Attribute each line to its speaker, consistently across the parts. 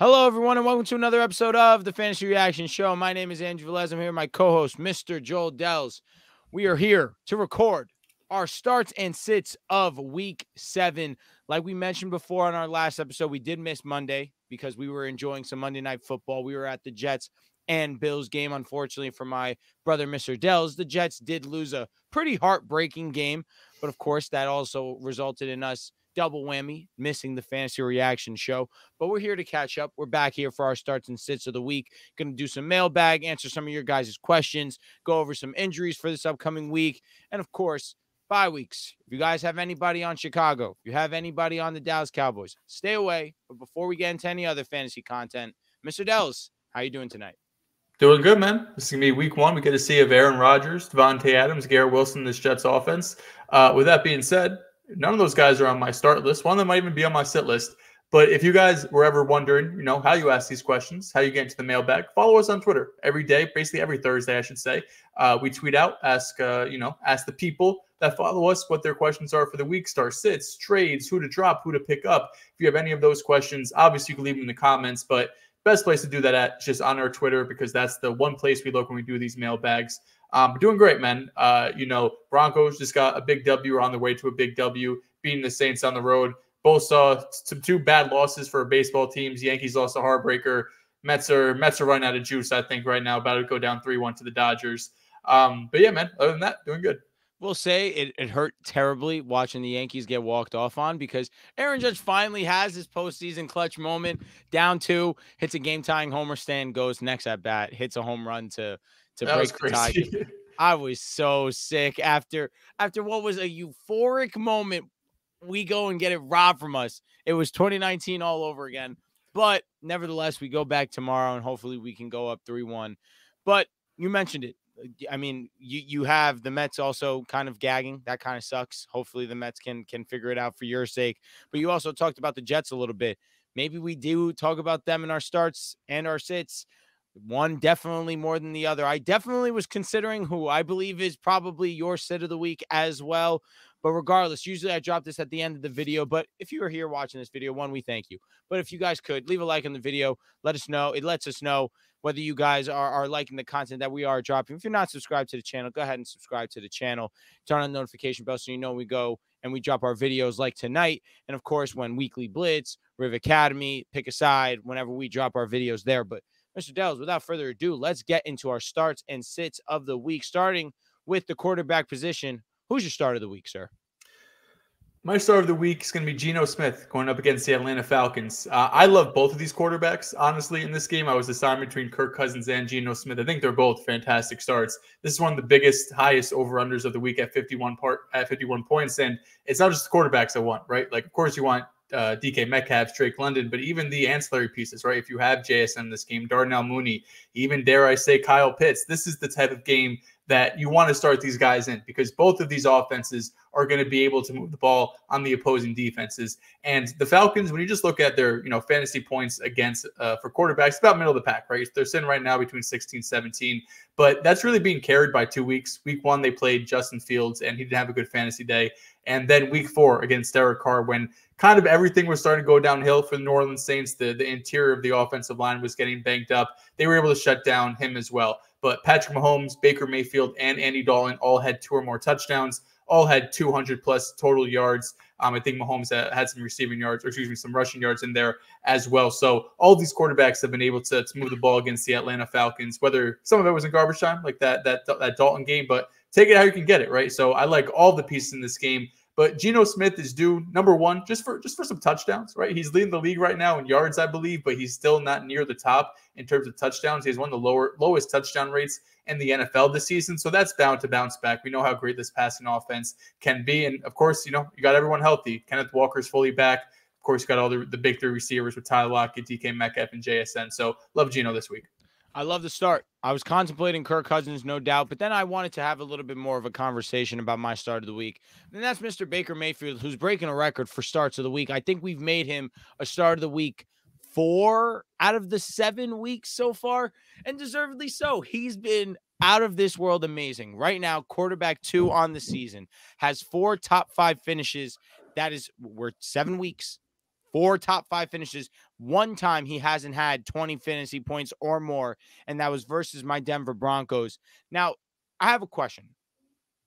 Speaker 1: Hello, everyone, and welcome to another episode of the Fantasy Reaction Show. My name is Andrew Velez. I'm here with my co-host, Mr. Joel Dehls. We are here to record our starts and sits of Week Seven. Like we mentioned before on our last episode, we did miss Monday because we were enjoying some Monday Night Football. We were at the Jets and Bills game. Unfortunately, for my brother, Mr. Dehls, the Jets did lose a pretty heartbreaking game, but of course, that also resulted in us double whammy, missing the fantasy reaction show. But we're here to catch up. We're back here for our starts and sits of the week. Going to do some mailbag, answer some of your guys' questions, go over some injuries for this upcoming week, and of course, bye weeks. If you guys have anybody on Chicago, if you have anybody on the Dallas Cowboys, stay away. But before we get into any other fantasy content, Mr. Dehls, how you doing tonight?
Speaker 2: Doing good, man. This is gonna be week one. We get to see of Aaron Rodgers, Davante Adams, Garrett Wilson, this Jets offense. Uh, with that being said, none of those guys are on my start list. One of them might even be on my sit list. But if you guys were ever wondering, you know, how you ask these questions, how you get into the mailbag, follow us on Twitter every day, basically every Thursday, I should say. Uh, we tweet out, ask, uh, you know, ask the people that follow us what their questions are for the week, star sits, trades, who to drop, who to pick up. If you have any of those questions, obviously you can leave them in the comments, but best place to do that at just on our Twitter because that's the one place we look when we do these mailbags. Um, doing great, man. Uh, you know, Broncos just got a big W, are on the way to a big W, beating the Saints on the road. Both saw some two bad losses for baseball teams. Yankees lost a heartbreaker. Mets are Mets are running out of juice, I think, right now, about to go down 3-1 to the Dodgers. Um, but yeah, man, other than that, doing good.
Speaker 1: We'll say it, it hurt terribly watching the Yankees get walked off on because Aaron Judge finally has his postseason clutch moment. Down two, hits a game tying homer stand, goes next at bat, hits a home run to to
Speaker 2: That
Speaker 1: break the tie. I was so sick after after what was a euphoric moment. We go and get it robbed from us. It was 2019 all over again. But nevertheless, we go back tomorrow and hopefully we can go up 3-1. But you mentioned it. Uh, I mean, you you have the Mets also kind of gagging. That kind of sucks. Hopefully the Mets can can figure it out for your sake. But you also talked about the Jets a little bit. Maybe we do talk about them in our starts and our sits one definitely more than the other. I definitely was considering who I believe is probably your sit of the week as well. But regardless, usually I drop this at the end of the video. But if you are here watching this video, one, we thank you. But if you guys could leave a like on the video, let us know. It lets us know whether you guys are, are liking the content that we are dropping. If you're not subscribed to the channel, go ahead and subscribe to the channel. Turn on the notification bell so you know we go and we drop our videos like tonight. And of course, when Weekly Blitz, Riv Academy, pick a side, whenever we drop our videos there. But Mr. Dehls, without further ado, let's get into our starts and sits of the week, starting with the quarterback position. Who's your start of the week, sir?
Speaker 2: My start of the week is going to be Geno Smith going up against the Atlanta Falcons. Uh, I love both of these quarterbacks. Honestly, in this game, I was deciding between Kirk Cousins and Geno Smith. I think they're both fantastic starts. This is one of the biggest, highest over unders of the week at 51 part at 51 points, and it's not just the quarterbacks I want, right? Like, of course, you want uh, DK Metcalf, Drake London, but even the ancillary pieces, right? If you have JSN in this game, Darnell Mooney, even dare I say Kyle Pitts, this is the type of game that you want to start these guys in because both of these offenses are going to be able to move the ball on the opposing defenses. And the Falcons, when you just look at their, you know, fantasy points against uh, for quarterbacks, about middle of the pack, right? They're sitting right now between 16, 17, but that's really being carried by two weeks. Week one, they played Justin Fields and he didn't have a good fantasy day. And then week four against Derek Carr, when kind of everything was starting to go downhill for the New Orleans Saints, the, the interior of the offensive line was getting banged up. They were able to shut down him as well. But Patrick Mahomes, Baker Mayfield, and Andy Dalton all had two or more touchdowns, all had 200 plus total yards. Um, I think Mahomes had, had some receiving yards, or excuse me, some rushing yards in there as well. So all these quarterbacks have been able to, to move the ball against the Atlanta Falcons. Whether some of it was in garbage time, like that that that Dalton game, but take it how you can get it, right? So I like all the pieces in this game. But Geno Smith is due number one just for just for some touchdowns, right? He's leading the league right now in yards, I believe, but he's still not near the top in terms of touchdowns. He has one of the lower lowest touchdown rates in the NFL this season, so that's bound to bounce back. We know how great this passing offense can be, and of course, you know you got everyone healthy. Kenneth Walker's fully back. Of course, you got all the, the big three receivers with Tyler Lockett, DK Metcalf, and JSN. So love Geno this week.
Speaker 1: I love the start. I was contemplating Kirk Cousins, no doubt, but then I wanted to have a little bit more of a conversation about my start of the week. And that's Mr. Baker Mayfield, who's breaking a record for starts of the week. I think we've made him a start of the week four out of the seven weeks so far, and deservedly so. He's been out of this world amazing. Right now, quarterback two on the season has four top five finishes. That is, we're seven weeks, four top five finishes, One time he hasn't had 20 fantasy points or more, and that was versus my Denver Broncos. Now, I have a question.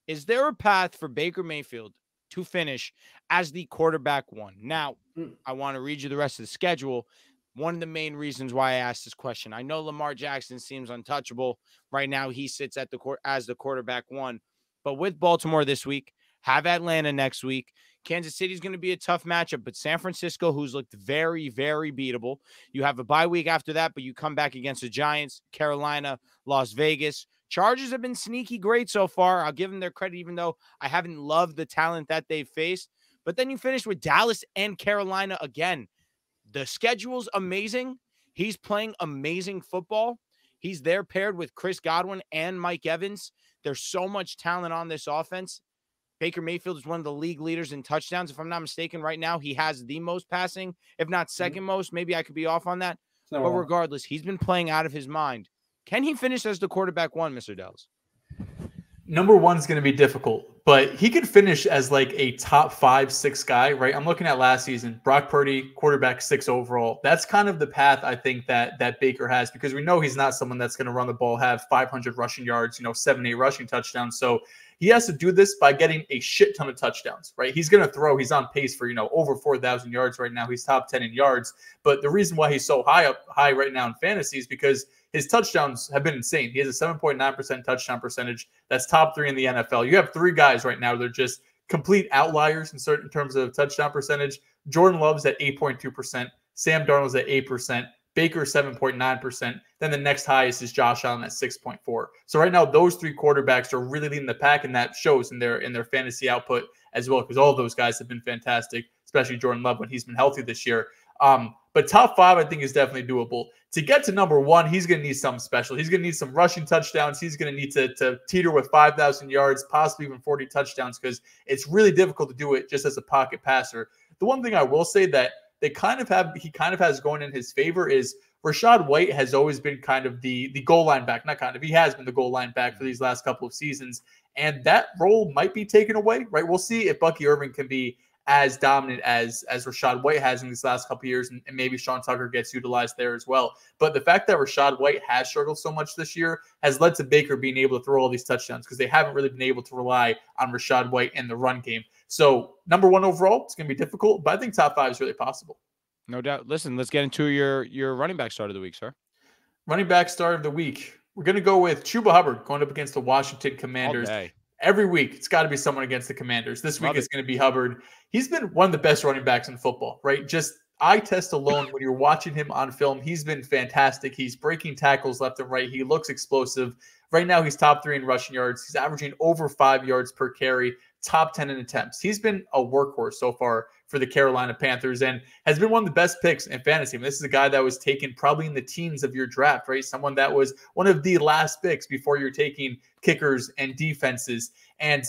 Speaker 1: Is there a path for Baker Mayfield to finish as the quarterback one? Now,
Speaker 3: Mm.
Speaker 1: I want to read you the rest of the schedule. One of the main reasons why I asked this question. I know Lamar Jackson seems untouchable. Right now, he sits at the court as the quarterback one. But with Baltimore this week, have Atlanta next week. Kansas City is going to be a tough matchup, but San Francisco, who's looked very, very beatable. You have a bye week after that, but you come back against the Giants, Carolina, Las Vegas. Chargers have been sneaky great so far. I'll give them their credit, even though I haven't loved the talent that they've faced. But then you finish with Dallas and Carolina again. The schedule's amazing. He's playing amazing football. He's there paired with Chris Godwin and Mike Evans. There's so much talent on this offense. Baker Mayfield is one of the league leaders in touchdowns. If I'm not mistaken, right now he has the most passing, if not mm-hmm. 2nd most. Maybe I could be off on that.
Speaker 3: It's not
Speaker 1: But regardless, he's been playing out of his mind. Can he finish as the quarterback one, Mr. Dehls?
Speaker 2: Number one's going to be difficult, but he could finish as like a top five, six guy, right? I'm looking at last season, Brock Purdy, quarterback six overall. That's kind of the path I think that that Baker has because we know he's not someone that's going to run the ball, have 500 rushing yards, you know, seven, eight rushing touchdowns. So he has to do this by getting a shit ton of touchdowns, right? He's going to throw. He's on pace for you know over 4,000 yards right now. He's top 10 in yards, but the reason why he's so high up high right now in fantasy is because his touchdowns have been insane. He has a 7.9% touchdown percentage. That's top three in the NFL. You have three guys right now. They're just complete outliers in certain terms of touchdown percentage. Jordan Love's at 8.2%. Sam Darnold's at 8%. Baker 7.9%. Then the next highest is Josh Allen at 6.4. So right now, those three quarterbacks are really leading the pack, and that shows in their in their fantasy output as well, because all those guys have been fantastic, especially Jordan Love when he's been healthy this year. Um, but top five, I think, is definitely doable. To get to number one, he's going to need something special. He's going to need some rushing touchdowns. He's going to need to, to teeter with 5,000 yards, possibly even 40 touchdowns, because it's really difficult to do it just as a pocket passer. The one thing I will say that they kind of have, he kind of has going in his favor is Rachaad White has always been kind of the the goal line back, not kind of, he has been the goal line back for these last couple of seasons, and that role might be taken away, right? We'll see if Bucky Irving can be as dominant as as Rachaad White has in these last couple of years, and, and maybe Sean Tucker gets utilized there as well. But the fact that Rachaad White has struggled so much this year has led to Baker being able to throw all these touchdowns because they haven't really been able to rely on Rachaad White in the run game. So number one overall, it's going to be difficult, but I think top five is really possible.
Speaker 1: No doubt. Listen, let's get into your your running back start of the week, sir.
Speaker 2: Running back start of the week. We're going to go with Chuba Hubbard going up against the Washington Commanders. Every week, it's got to be someone against the Commanders. This week
Speaker 1: Love
Speaker 2: it's going to be Hubbard. He's been one of the best running backs in football, right? Just eye test alone, when you're watching him on film, he's been fantastic. He's breaking tackles left and right. He looks explosive. Right now, he's top three in rushing yards. He's averaging over five yards per carry, top 10 in attempts. He's been a workhorse so far for the Carolina Panthers and has been one of the best picks in fantasy. I mean, this is a guy that was taken probably in the teens of your draft, right? Someone that was one of the last picks before you're taking kickers and defenses. And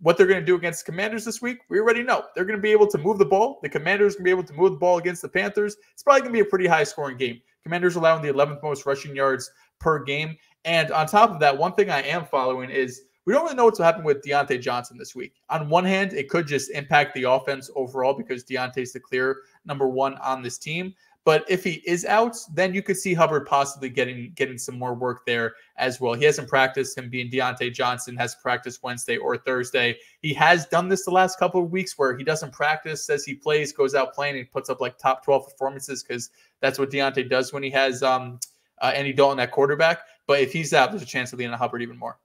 Speaker 2: what they're going to do against the Commanders this week, we already know. They're going to be able to move the ball. The Commanders to be able to move the ball against the Panthers. It's probably going to be a pretty high scoring game. Commanders allowing the 11th most rushing yards per game. And on top of that, one thing I am following is we don't really know what's happening with Diontae Johnson this week. On one hand, it could just impact the offense overall because Diontae's the clear number one on this team. But if he is out, then you could see Hubbard possibly getting getting some more work there as well. He hasn't practiced. Him being Diontae Johnson has practiced Wednesday or Thursday. He has done this the last couple of weeks where he doesn't practice, says he plays, goes out playing, and puts up like top 12 performances because that's what Diontae does when he has um, uh, Andy Dalton at quarterback. But if he's out, there's a chance of Leon Hubbard even more.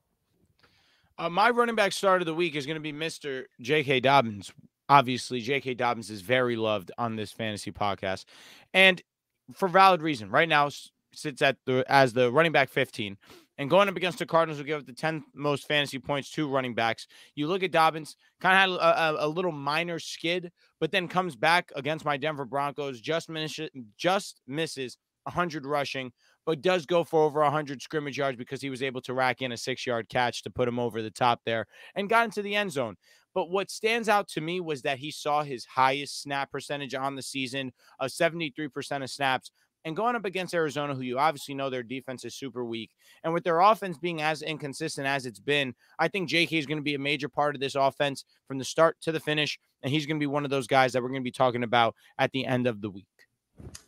Speaker 1: Uh, my running back start of the week is going to be Mr. J.K. Dobbins. Obviously, J.K. Dobbins is very loved on this fantasy podcast, and for valid reason. Right now, sits at the as the running back 15, and going up against the Cardinals, who give up the 10th most fantasy points to running backs. You look at Dobbins, kind of had a, a, little minor skid, but then comes back against my Denver Broncos, just misses, just misses 100 rushing, but does go for over 100 scrimmage yards because he was able to rack in a six yard catch to put him over the top there and got into the end zone. But what stands out to me was that he saw his highest snap percentage on the season of 73% of snaps. And going up against Arizona, who you obviously know their defense is super weak, and with their offense being as inconsistent as it's been, I think JK is going to be a major part of this offense from the start to the finish. And he's going to be one of those guys that we're going to be talking about at the end of the week.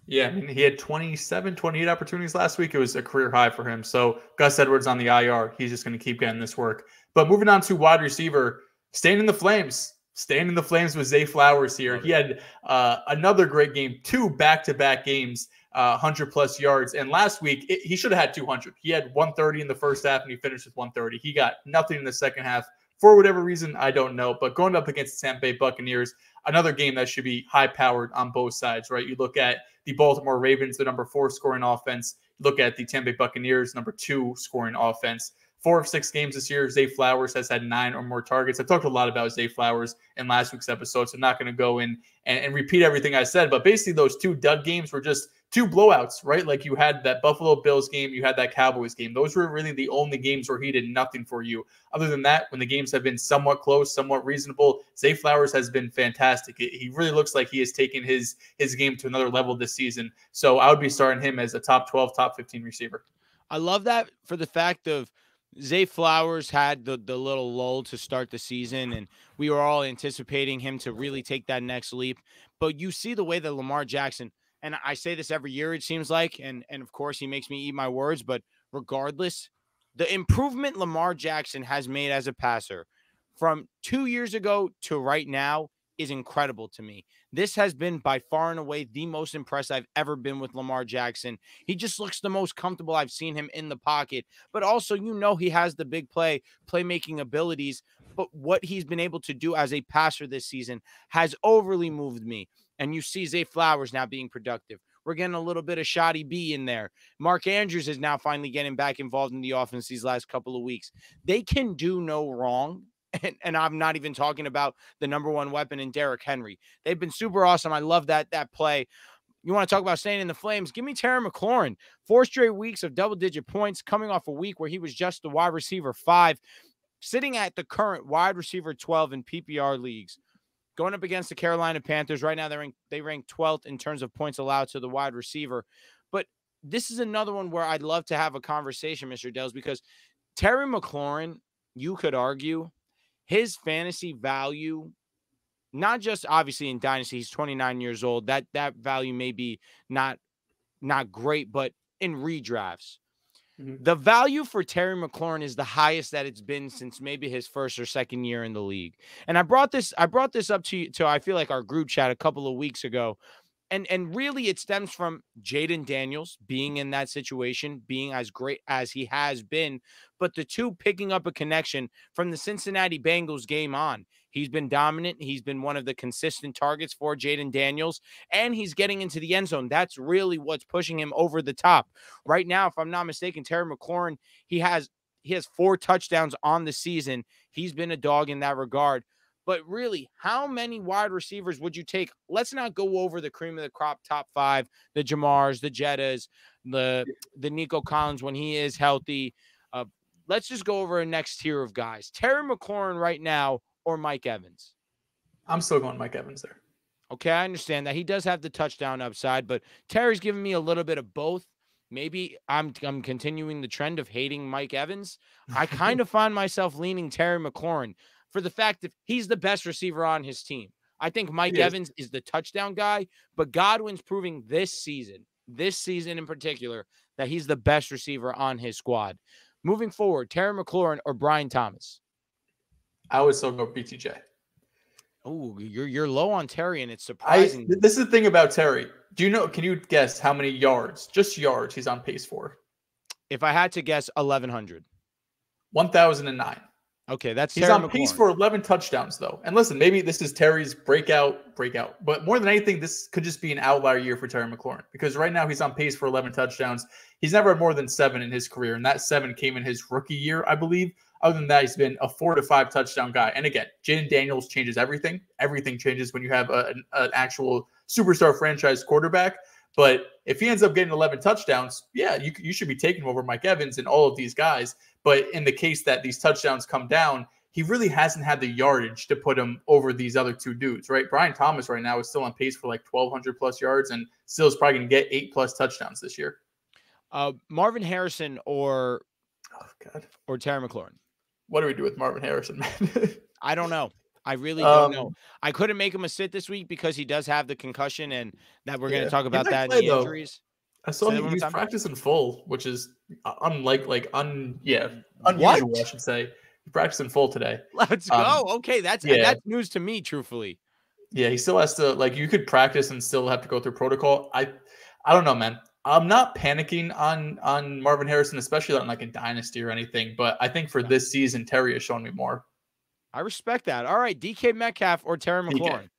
Speaker 2: Yeah, I mean, he had 27, 28 opportunities last week. It was a career high for him. So Gus Edwards on the IR. He's just going to keep getting this work. But moving on to wide receiver, staying in the flames. Staying in the flames with Zay Flowers here. He had uh, another great game, two back to back games, uh, 100 plus yards. And last week, it, he should have had 200. He had 130 in the first half and he finished with 130. He got nothing in the second half for whatever reason, I don't know. But going up against the Tampa Bay Buccaneers, another game that should be high powered on both sides, right? You look at the Baltimore Ravens, the number four scoring offense. Look at the Tampa Bay Buccaneers, number two scoring offense. Four of six games this year, Zay Flowers has had nine or more targets. I talked a lot about Zay Flowers in last week's episode, so I'm not going to go in and, and repeat everything I said. But basically, those two dud games were just two blowouts, right? Like you had that Buffalo Bills game, you had that Cowboys game. Those were really the only games where he did nothing for you. Other than that, when the games have been somewhat close, somewhat reasonable, Zay Flowers has been fantastic. He really looks like he has taken his his game to another level this season. So I would be starting him as a top 12, top 15 receiver.
Speaker 1: I love that for the fact of Zay Flowers had the the little lull to start the season, and we were all anticipating him to really take that next leap. But you see the way that Lamar Jackson and I say this every year, it seems like, and and of course he makes me eat my words, but regardless, the improvement Lamar Jackson has made as a passer from two years ago to right now is incredible to me. This has been by far and away the most impressed I've ever been with Lamar Jackson. He just looks the most comfortable I've seen him in the pocket, but also, you know, he has the big play, playmaking abilities. But what he's been able to do as a passer this season has overly moved me and you see Zay Flowers now being productive. We're getting a little bit of shoddy B in there. Mark Andrews is now finally getting back involved in the offense these last couple of weeks. They can do no wrong. And, and I'm not even talking about the number one weapon in Derrick Henry. They've been super awesome. I love that that play. You want to talk about staying in the flames? Give me Terry McLaurin. Four straight weeks of double digit points coming off a week where he was just the wide receiver five, sitting at the current wide receiver 12 in PPR leagues going up against the Carolina Panthers. Right now, they rank they rank 12th in terms of points allowed to the wide receiver. But this is another one where I'd love to have a conversation, Mr. Dehls, because Terry McLaurin, you could argue his fantasy value, not just obviously in dynasty, he's 29 years old. That that value may be not not great, but in redrafts, Mm-hmm. The value for Terry McLaurin is the highest that it's been since maybe his first or second year in the league. And I brought this I brought this up to to I feel like our group chat a couple of weeks ago. And and really it stems from Jayden Daniels being in that situation, being as great as he has been, but the two picking up a connection from the Cincinnati Bengals game on. He's been dominant. He's been one of the consistent targets for Jayden Daniels, and he's getting into the end zone. That's really what's pushing him over the top. Right now, if I'm not mistaken, Terry McLaurin, he has he has four touchdowns on the season. He's been a dog in that regard. But really, how many wide receivers would you take? Let's not go over the cream of the crop top five, the Jamars, the Jettas, the the Nico Collins when he is healthy. Uh, let's just go over a next tier of guys. Terry McLaurin right now or Mike Evans?
Speaker 2: I'm still going Mike Evans there.
Speaker 1: Okay, I understand that he does have the touchdown upside, but Terry's giving me a little bit of both. Maybe I'm I'm continuing the trend of hating Mike Evans. I kind of find myself leaning Terry McLaurin for the fact that he's the best receiver on his team. I think Mike Evans is the touchdown guy, but Godwin's proving this season, this season in particular, that he's the best receiver on his squad. Moving forward, Terry McLaurin or Brian Thomas?
Speaker 2: I would still go BTJ.
Speaker 1: Oh, you're you're low on Terry, and it's surprising.
Speaker 2: I, this is the thing about Terry. Do you know? Can you guess how many yards, just yards, he's on pace for?
Speaker 1: If I had to guess, eleven hundred.
Speaker 2: One thousand and nine.
Speaker 1: Okay, that's
Speaker 2: he's Terry on McLaurin. pace for eleven touchdowns though. And listen, maybe this is Terry's breakout, breakout. But more than anything, this could just be an outlier year for Terry McLaurin because right now he's on pace for eleven touchdowns. He's never had more than seven in his career, and that seven came in his rookie year, I believe. Other than that, he's been a four to five touchdown guy. And again, Jayden Daniels changes everything. Everything changes when you have a, an, an actual superstar franchise quarterback. But if he ends up getting 11 touchdowns, yeah, you, you should be taking over Mike Evans and all of these guys. But in the case that these touchdowns come down, he really hasn't had the yardage to put him over these other two dudes, right? Brian Thomas right now is still on pace for like 1,200 plus yards and still is probably going to get eight plus touchdowns this year.
Speaker 1: Uh, Marvin Harrison or
Speaker 2: oh, God.
Speaker 1: or Terry McLaurin?
Speaker 2: What do we do with Marvin Harrison, man?
Speaker 1: I don't know. I really don't know.
Speaker 2: Um,
Speaker 1: I couldn't make him a sit this week because he does have the concussion, and that we're going to talk about that in the injuries.
Speaker 2: I saw
Speaker 1: Say that
Speaker 2: he,
Speaker 1: one more
Speaker 2: he's practicing full, which is uh, unlike like un yeah unusual.
Speaker 1: What?
Speaker 2: I should say. He practiced in full today.
Speaker 1: Let's go.
Speaker 2: Um,
Speaker 1: okay, that's
Speaker 2: yeah.
Speaker 1: that's news to me, truthfully.
Speaker 2: Yeah, he still has to like you could practice and still have to go through protocol. I I don't know, man. I'm not panicking on on Marvin Harrison, especially on like a dynasty or anything. But I think for this season, Terry has shown me more.
Speaker 1: I respect that. All right, DK Metcalf or Terry
Speaker 2: DK.
Speaker 1: McLaurin.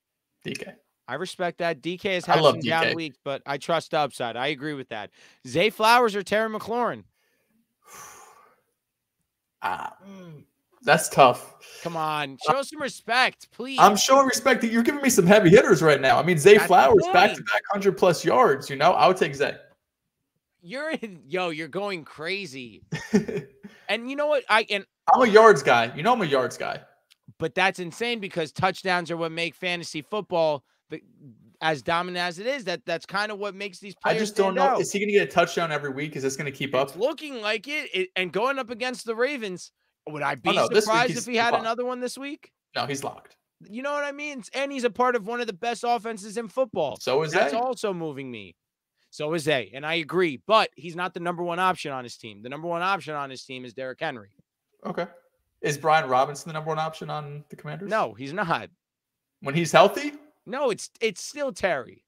Speaker 2: DK.
Speaker 1: I respect that. DK has
Speaker 2: I
Speaker 1: had
Speaker 2: love
Speaker 1: some down weeks, but I trust the upside. I agree with that. Zay Flowers or Terry McLaurin.
Speaker 2: Ah, that's tough.
Speaker 1: Come on, show some respect, please.
Speaker 2: I'm showing respect that you're giving me some heavy hitters right now. I mean, Zay
Speaker 1: That's the
Speaker 2: Flowers back to back hundred plus yards. You know, I would take Zay.
Speaker 1: You're in, yo, you're going crazy. And you know what? I and
Speaker 2: I'm a yards guy. You know, I'm a yards guy.
Speaker 1: but that's insane because touchdowns are what make fantasy football the, as dominant as it is. That that's kind of what makes these players.
Speaker 2: I just don't know.
Speaker 1: out.
Speaker 2: Is he going to get a touchdown every week? Is this going to keep up?
Speaker 1: Looking like it, it. And going up against the Ravens, would I be
Speaker 2: Oh, no,
Speaker 1: surprised if he had
Speaker 2: locked.
Speaker 1: another one this week?
Speaker 2: No, he's locked.
Speaker 1: You know what I mean? And he's a part of one of the best offenses in football.
Speaker 2: So is
Speaker 1: That's
Speaker 2: Zay.
Speaker 1: also moving me. So is Zay, and I agree. But he's not the number one option on his team. The number one option on his team is Derrick Henry.
Speaker 2: Okay. Is Brian Robinson the number one option on the Commanders?
Speaker 1: No, he's not.
Speaker 2: When he's healthy,
Speaker 1: No, it's it's still Terry.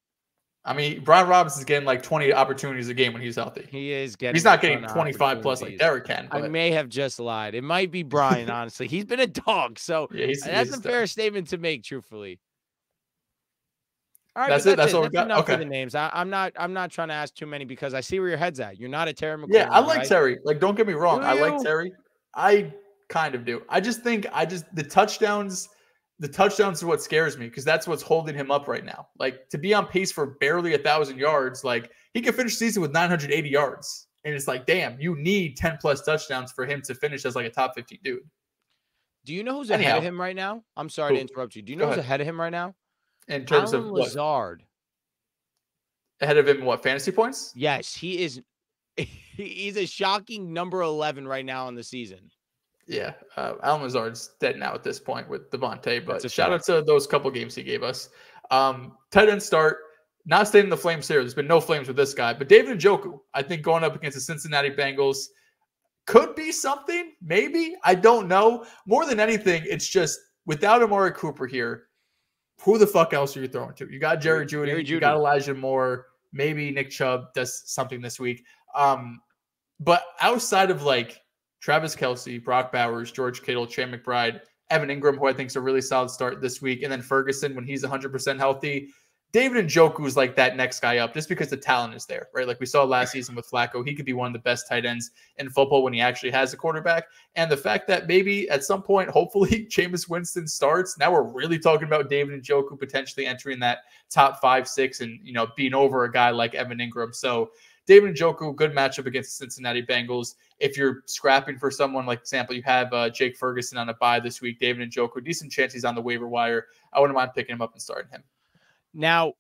Speaker 2: I mean, Brian Robinson's getting like 20 opportunities a game when he's healthy.
Speaker 1: He is getting.
Speaker 2: He's not getting 25 plus like. Derrick can.
Speaker 1: I may have just lied. It might be Brian. honestly, he's been a dog. So
Speaker 2: yeah, he's,
Speaker 1: that's
Speaker 2: he's
Speaker 1: a fair statement to make. Truthfully. All right,
Speaker 2: That's
Speaker 1: but
Speaker 2: it? That's all we got?
Speaker 1: enough for
Speaker 2: Okay.
Speaker 1: the names. I, I'm not. I'm not trying to ask too many because I see where your head's at. You're not a Terry.
Speaker 2: Yeah, I like
Speaker 1: right?
Speaker 2: Terry. Like, don't get me wrong. I like? Terry. I kind of do. I just think I just the touchdowns, the touchdowns are what scares me because that's what's holding him up right now. Like to be on pace for barely a thousand yards, like he could finish season with 980 yards. And it's like, damn, you need 10 plus touchdowns for him to finish as like a top 50 dude.
Speaker 1: Do you know who's ahead of him right now? I'm sorry to interrupt you. Do you
Speaker 2: Go
Speaker 1: know who's
Speaker 2: ahead.
Speaker 1: ahead of him right now?
Speaker 2: In terms
Speaker 1: Allen
Speaker 2: of what
Speaker 1: Lazard.
Speaker 2: ahead of him, what fantasy points?
Speaker 1: Yes, he is. He's a shocking number 11 right now in the season.
Speaker 2: Yeah, uh, Allen Lazard's dead now at this point with Davante, but
Speaker 1: a
Speaker 2: shout out to those couple games he gave us. Um, tight end start, not staying in the flames here. There's been no flames with this guy, but David Njoku, I think going up against the Cincinnati Bengals could be something. Maybe I don't know. More than anything, it's just without Amari Cooper here, who the fuck else are you throwing to? You got Jerry Jeudy,
Speaker 1: Jerry
Speaker 2: you got Elijah Moore, maybe Nick Chubb does something this week. Um, but outside of like Travis Kelce, Brock Bowers, George Kittle, Trey McBride, Evan Engram, who I think is a really solid start this week, and then Ferguson when he's 100% healthy. David Njoku is like that next guy up just because the talent is there, right? Like we saw last season with Flacco, he could be one of the best tight ends in football when he actually has a quarterback. And the fact that maybe at some point, hopefully, Jameis Winston starts. Now we're really talking about David Njoku potentially entering that top five, six, and you know being over a guy like Evan Engram. So David Njoku, good matchup against the Cincinnati Bengals. If you're scrapping for someone, like example, you have uh, Jake Ferguson on a bye this week. David and Njoku, decent chance he's on the waiver wire. I wouldn't mind picking him up and starting him.
Speaker 1: Now,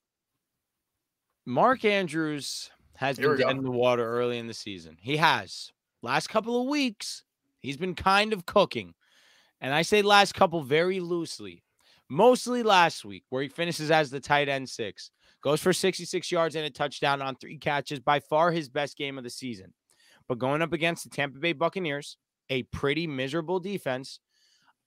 Speaker 1: Mark Andrews has
Speaker 2: Here
Speaker 1: been dead in the water early in the season. He has. Last couple of weeks, he's been kind of cooking. And I say last couple very loosely. Mostly last week, where he finishes as the tight end six, goes for 66 yards and a touchdown on three catches, by far his best game of the season. But going up against the Tampa Bay Buccaneers, a pretty miserable defense,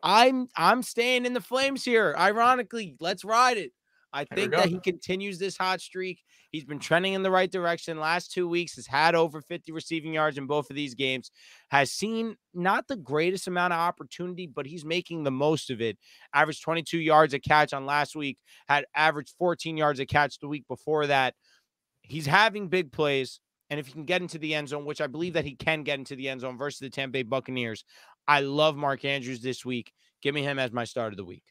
Speaker 1: I'm I'm staying in the flames here. Ironically, let's ride it. I think that he continues this hot streak. He's been trending in the right direction. Last two weeks has had over 50 receiving yards in both of these games. Has seen not the greatest amount of opportunity, but he's making the most of it. Averaged 22 yards a catch on last week. Had averaged 14 yards a catch the week before that. He's having big plays. And if he can get into the end zone, which I believe that he can get into the end zone versus the Tampa Bay Buccaneers, I love Mark Andrews this week. Give me him as my start of the week.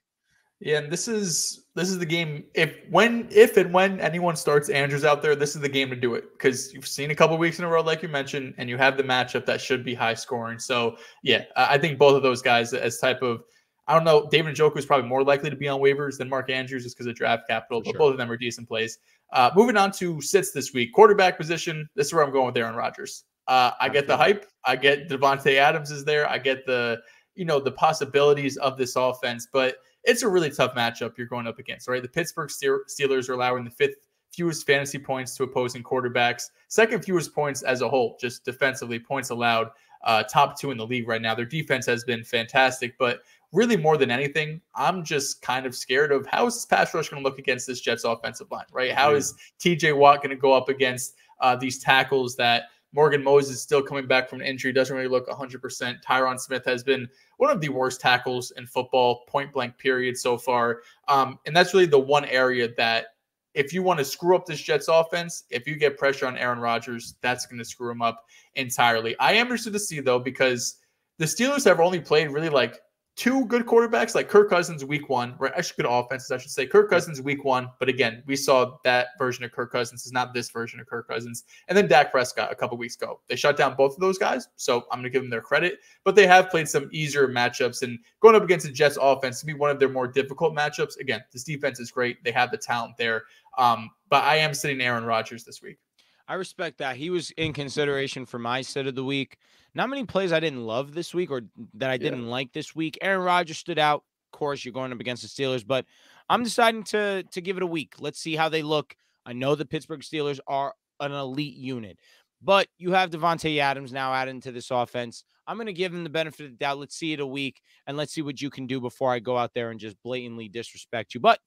Speaker 2: Yeah, and this is this is the game. If when if and when anyone starts Andrews out there, this is the game to do it because you've seen a couple weeks in a row, like you mentioned, and you have the matchup that should be high scoring. So yeah, I think both of those guys as type of I don't know. David Njoku is probably more likely to be on waivers than Mark Andrews just because of draft capital, but
Speaker 1: sure.
Speaker 2: both of them are decent plays. Uh, moving on to sits this week, quarterback position. This is where I'm going with Aaron Rodgers. Uh, I get the hype. I get Davante Adams is there. I get the you know the possibilities of this offense, but it's a really tough matchup you're going up against, right? The Pittsburgh Steelers are allowing the fifth fewest fantasy points to opposing quarterbacks, second fewest points as a whole, just defensively points allowed, uh, top two in the league right now. Their defense has been fantastic, but really more than anything, I'm just kind of scared of how is this pass rush going to look against this Jets offensive line, right? How is TJ Watt going to go up against uh, these tackles that Morgan Moses is still coming back from an injury, doesn't really look 100%. Tyron Smith has been one of the worst tackles in football, point blank period so far. Um, and that's really the one area that if you want to screw up this Jets offense, if you get pressure on Aaron Rodgers, that's going to screw him up entirely. I am interested to see though, because the Steelers have only played really like two good quarterbacks like Kirk Cousins week one, right? Actually, good offenses, I should say. Kirk Cousins week one, but again, we saw that version of Kirk Cousins is not this version of Kirk Cousins. And then Dak Prescott a couple weeks ago. They shut down both of those guys, so I'm going to give them their credit. But they have played some easier matchups, and going up against the Jets offense to be one of their more difficult matchups. Again, this defense is great. They have the talent there. Um, but I am sitting Aaron Rodgers this week.
Speaker 1: I respect that. He was in consideration for my set of the week. Not many plays I didn't love this week or that I didn't yeah. like this week. Aaron Rodgers stood out. Of course, you're going up against the Steelers, but I'm deciding to to give it a week. Let's see how they look. I know the Pittsburgh Steelers are an elite unit, but you have Davante Adams now added into this offense. I'm going to give him the benefit of the doubt. Let's see it a week and let's see what you can do before I go out there and just blatantly disrespect you. But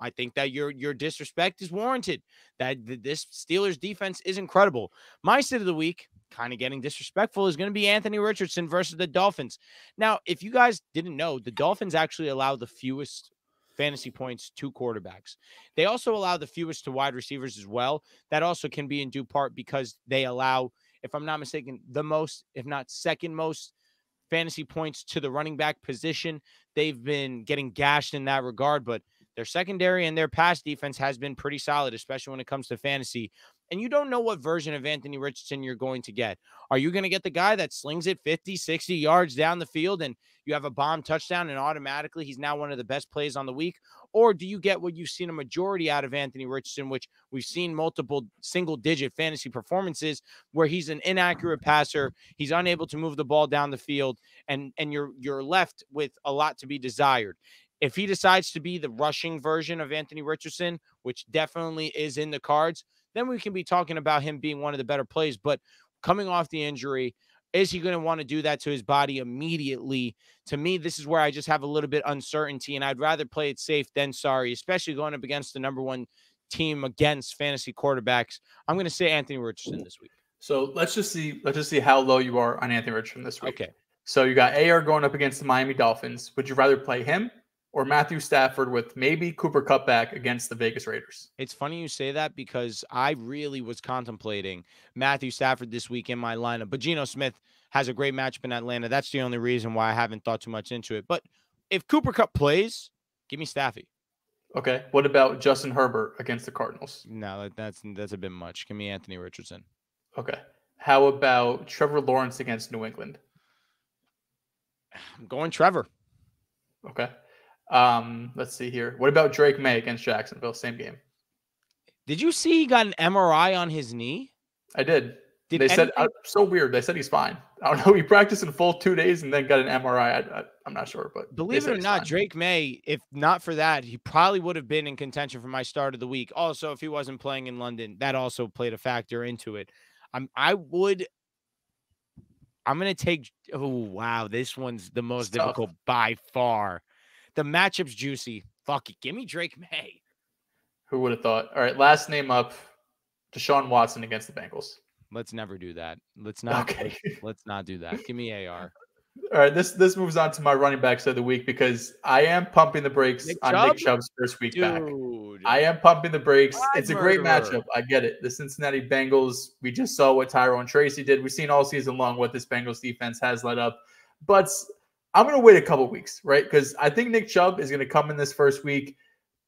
Speaker 1: I think that your your disrespect is warranted. That this Steelers defense is incredible. My sit of the week, kind of getting disrespectful, is going to be Anthony Richardson versus the Dolphins. Now, if you guys didn't know, the Dolphins actually allow the fewest fantasy points to quarterbacks. They also allow the fewest to wide receivers as well. That also can be in due part because they allow, if I'm not mistaken, the most, if not second most fantasy points to the running back position. They've been getting gashed in that regard, but their secondary and their pass defense has been pretty solid, especially when it comes to fantasy. And you don't know what version of Anthony Richardson you're going to get. Are you going to get the guy that slings it 50, 60 yards down the field and you have a bomb touchdown and automatically he's now one of the best plays on the week? Or do you get what you've seen a majority out of Anthony Richardson, which we've seen multiple single digit fantasy performances where he's an inaccurate passer, he's unable to move the ball down the field, and and you're you're left with a lot to be desired if he decides to be the rushing version of Anthony Richardson, which definitely is in the cards, then we can be talking about him being one of the better plays. But coming off the injury, is he going to want to do that to his body immediately? To me, this is where I just have a little bit uncertainty, and I'd rather play it safe than sorry, especially going up against the number one team against fantasy quarterbacks. I'm going to say Anthony Richardson this week.
Speaker 2: So let's just see. Let's just see how low you are on Anthony Richardson this week.
Speaker 1: Okay.
Speaker 2: So you got AR going up against the Miami Dolphins. Would you rather play him or Matthew Stafford with maybe Cooper Kupp back against the Vegas Raiders.
Speaker 1: It's funny you say that because I really was contemplating Matthew Stafford this week in my lineup, but Geno Smith has a great matchup in Atlanta. That's the only reason why I haven't thought too much into it. But if Cooper Kupp plays, give me Staffy.
Speaker 2: Okay. What about Justin Herbert against the Cardinals?
Speaker 1: No, that's that's a bit much. Give me Anthony Richardson.
Speaker 2: Okay. How about Trevor Lawrence against New England?
Speaker 1: I'm going Trevor.
Speaker 2: Okay. Um, let's see here. What about Drake Maye against Jacksonville? Same game.
Speaker 1: Did you see he got an MRI on his knee?
Speaker 2: I did. did they anything... said uh, so weird. They said he's fine. I don't know. He practiced in full two days and then got an MRI. I, am not sure, but
Speaker 1: believe it or not, fine. Drake Maye, if not for that, he probably would have been in contention for my start of the week. Also, if he wasn't playing in London, that also played a factor into it. I'm I would I'm gonna take oh wow, this one's the most difficult by far. The matchup's juicy. Fuck it. Give me Drake Maye.
Speaker 2: Who would have thought? All right, last name up. Deshaun Watson against the Bengals.
Speaker 1: Let's never do that. Let's not. Okay. let's not do that. Give me AR.
Speaker 2: All right, this this moves on to my running backs of the week because I am pumping the brakes Nick on Chubb? Nick Chubb's first week Dude. back. I am pumping the brakes. it's a great matchup. I get it. The Cincinnati Bengals. We just saw what Tyrone Tracy did. We've seen all season long what this Bengals defense has led up. But I'm going to wait a couple weeks, right? Because I think Nick Chubb is going to come in this first week,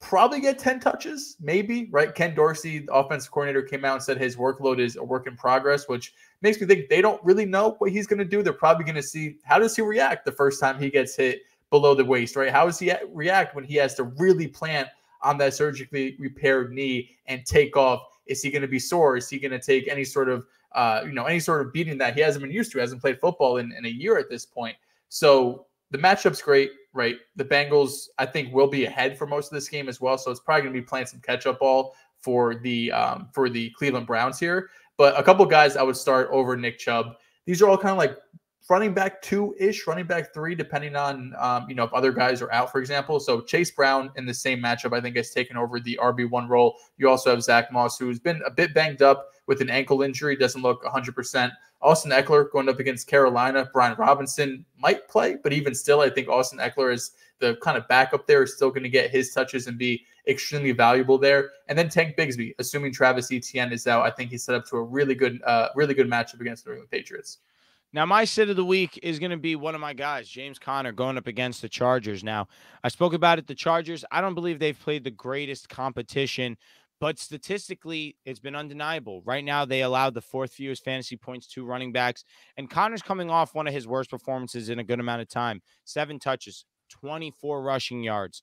Speaker 2: probably get 10 touches, maybe, right? Ken Dorsey, the offensive coordinator, came out and said his workload is a work in progress, which makes me think they don't really know what he's going to do. They're probably going to see how does he react the first time he gets hit below the waist, right? How does he react when he has to really plant on that surgically repaired knee and take off? Is he going to be sore? Is he going to take any sort of, uh, you know, any sort of beating that he hasn't been used to? Hasn't played football in, in a year at this point. So the matchup's great, right? The Bengals, I think, will be ahead for most of this game as well. So it's probably going to be playing some catch up ball for the um, for the Cleveland Browns here. But a couple guys I would start over Nick Chubb. These are all kind of like running back two ish, running back three, depending on um, you know if other guys are out, for example. So Chase Brown in the same matchup, I think, has taken over the RB one role. You also have Zack Moss, who's been a bit banged up with an ankle injury, doesn't look 100. percent Austin Ekeler going up against Carolina. Brian Robinson might play, but even still, I think Austin Ekeler is the kind of backup there is still going to get his touches and be extremely valuable there. And then Tank Bigsby, assuming Travis Etienne is out, I think he's set up to a really good, uh, really good matchup against the New England Patriots.
Speaker 1: Now, my sit of the week is going to be one of my guys, James Conner, going up against the Chargers. Now, I spoke about it. The Chargers, I don't believe they've played the greatest competition, but statistically, it's been undeniable. Right now, they allowed the fourth fewest fantasy points to running backs, and Conner's coming off one of his worst performances in a good amount of time seven touches, 24 rushing yards.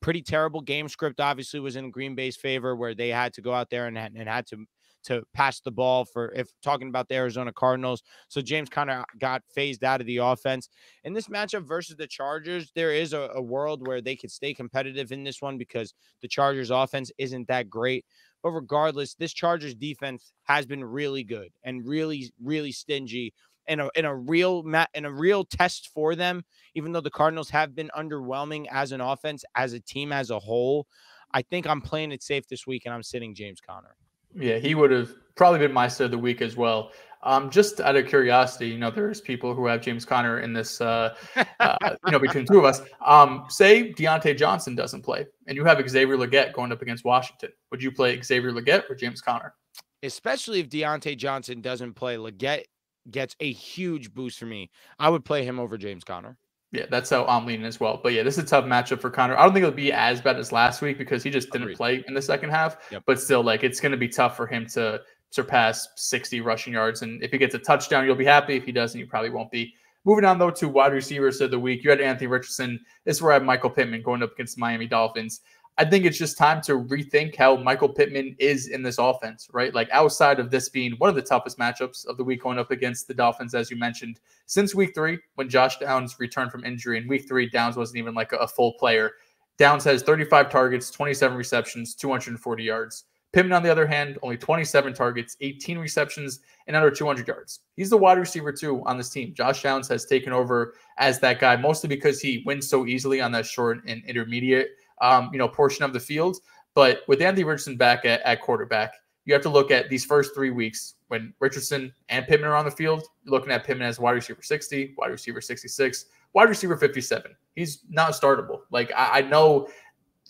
Speaker 1: Pretty terrible game script, obviously, was in Green Bay's favor, where they had to go out there and, and had to to pass the ball for if talking about the Arizona Cardinals. So James kind of got phased out of the offense. In this matchup versus the Chargers, there is a, a world where they could stay competitive in this one because the Chargers offense isn't that great. But regardless, this Chargers defense has been really good and really, really stingy in a in a real mat in a real test for them. Even though the Cardinals have been underwhelming as an offense, as a team as a whole, I think I'm playing it safe this week and I'm sitting James Conner.
Speaker 2: Yeah, he would have probably been my of the week as well. Um, just out of curiosity, you know, there's people who have James Conner in this, uh, uh, you know, between two of us. Um, say Diontae Johnson doesn't play, and you have Xavier Legette going up against Washington. Would you play Xavier Legette or James Conner?
Speaker 1: Especially if Diontae Johnson doesn't play, Legette gets a huge boost for me. I would play him over James Conner.
Speaker 2: Yeah, that's how I'm leaning as well. But yeah, this is a tough matchup for Conner. I don't think it'll be as bad as last week because he just didn't Agreed. play in the second half. Yep. But still, like it's going to be tough for him to surpass 60 rushing yards. And if he gets a touchdown, you'll be happy. If he doesn't, you probably won't be. Moving on though to wide receivers of the week, you had Anthony Richardson. This is where I have Michael Pittman going up against the Miami Dolphins. I think it's just time to rethink how Michael Pittman is in this offense, right? Like outside of this being one of the toughest matchups of the week going up against the Dolphins, as you mentioned, since week three, when Josh Downs returned from injury. In week three, Downs wasn't even like a, full player. Downs has 35 targets, 27 receptions, 240 yards. Pittman, on the other hand, only 27 targets, 18 receptions, and under 200 yards. He's the wide receiver, too, on this team. Josh Downs has taken over as that guy, mostly because he wins so easily on that short and intermediate um, you know, portion of the field. But with Anthony Richardson back at, at quarterback, you have to look at these first three weeks when Richardson and Pittman are on the field. You're looking at Pittman as wide receiver 60, wide receiver 66, wide receiver 57. He's not startable. Like I, I know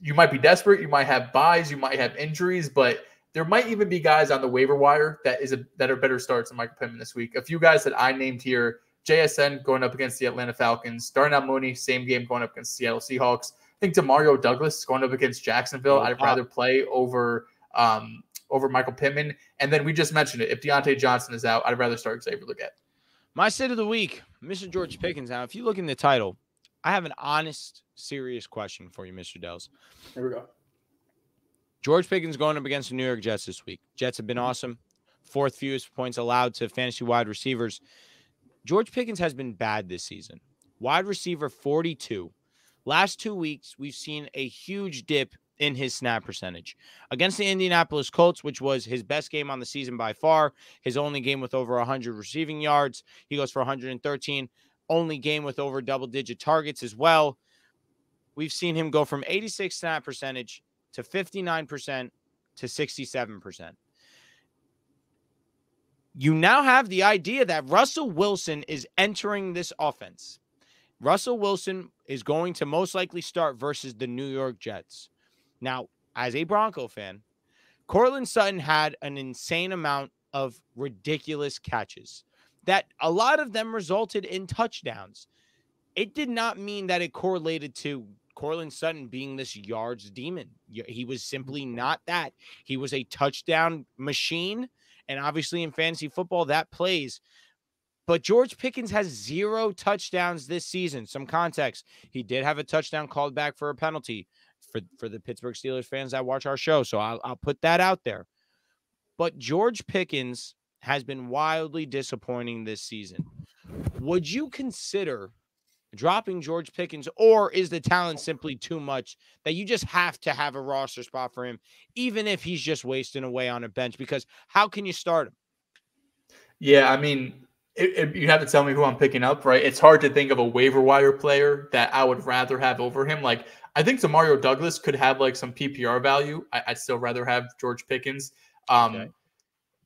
Speaker 2: you might be desperate, you might have buys, you might have injuries, but there might even be guys on the waiver wire that is a that are better starts than Michael Pittman this week. A few guys that I named here: JSN going up against the Atlanta Falcons, Darnell Mooney, same game going up against Seattle Seahawks. I think Demario Douglas going up against Jacksonville, I'd rather play over um, over Michael Pittman. And then we just mentioned it. If Diontae Johnson is out, I'd rather start Xavier Legette.
Speaker 1: My sit of the week, Mr. George Pickens. Now, if you look in the title, I have an honest, serious question for you, Mr. Dehls.
Speaker 2: Here we go.
Speaker 1: George Pickens going up against the New York Jets this week. Jets have been mm-hmm. awesome. Fourth fewest points allowed to fantasy wide receivers. George Pickens has been bad this season. Wide receiver 42. Last two weeks, we've seen a huge dip in his snap percentage against the Indianapolis Colts, which was his best game on the season by far. His only game with over 100 receiving yards. He goes for 113. Only game with over double digit targets as well. We've seen him go from 86 snap percentage to 59% to 67%. You now have the idea that Russell Wilson is entering this offense. Russell Wilson is going to most likely start versus the New York Jets. Now, as a Bronco fan, Courtland Sutton had an insane amount of ridiculous catches that a lot of them resulted in touchdowns. It did not mean that it correlated to Courtland Sutton being this yards demon. He was simply not that. He was a touchdown machine. And obviously, in fantasy football, that plays. But George Pickens has zero touchdowns this season. Some context. He did have a touchdown called back for a penalty for, for the Pittsburgh Steelers fans that watch our show. So I'll, I'll put that out there. But George Pickens has been wildly disappointing this season. Would you consider dropping George Pickens, or is the talent simply too much that you just have to have a roster spot for him, even if he's just wasting away on a bench? Because how can you start him?
Speaker 2: Yeah, I mean, it, it, you have to tell me who I'm picking up, right? It's hard to think of a waiver wire player that I would rather have over him. Like, I think Demario Douglas could have like some PPR value. I, would still rather have George Pickens. Um, okay.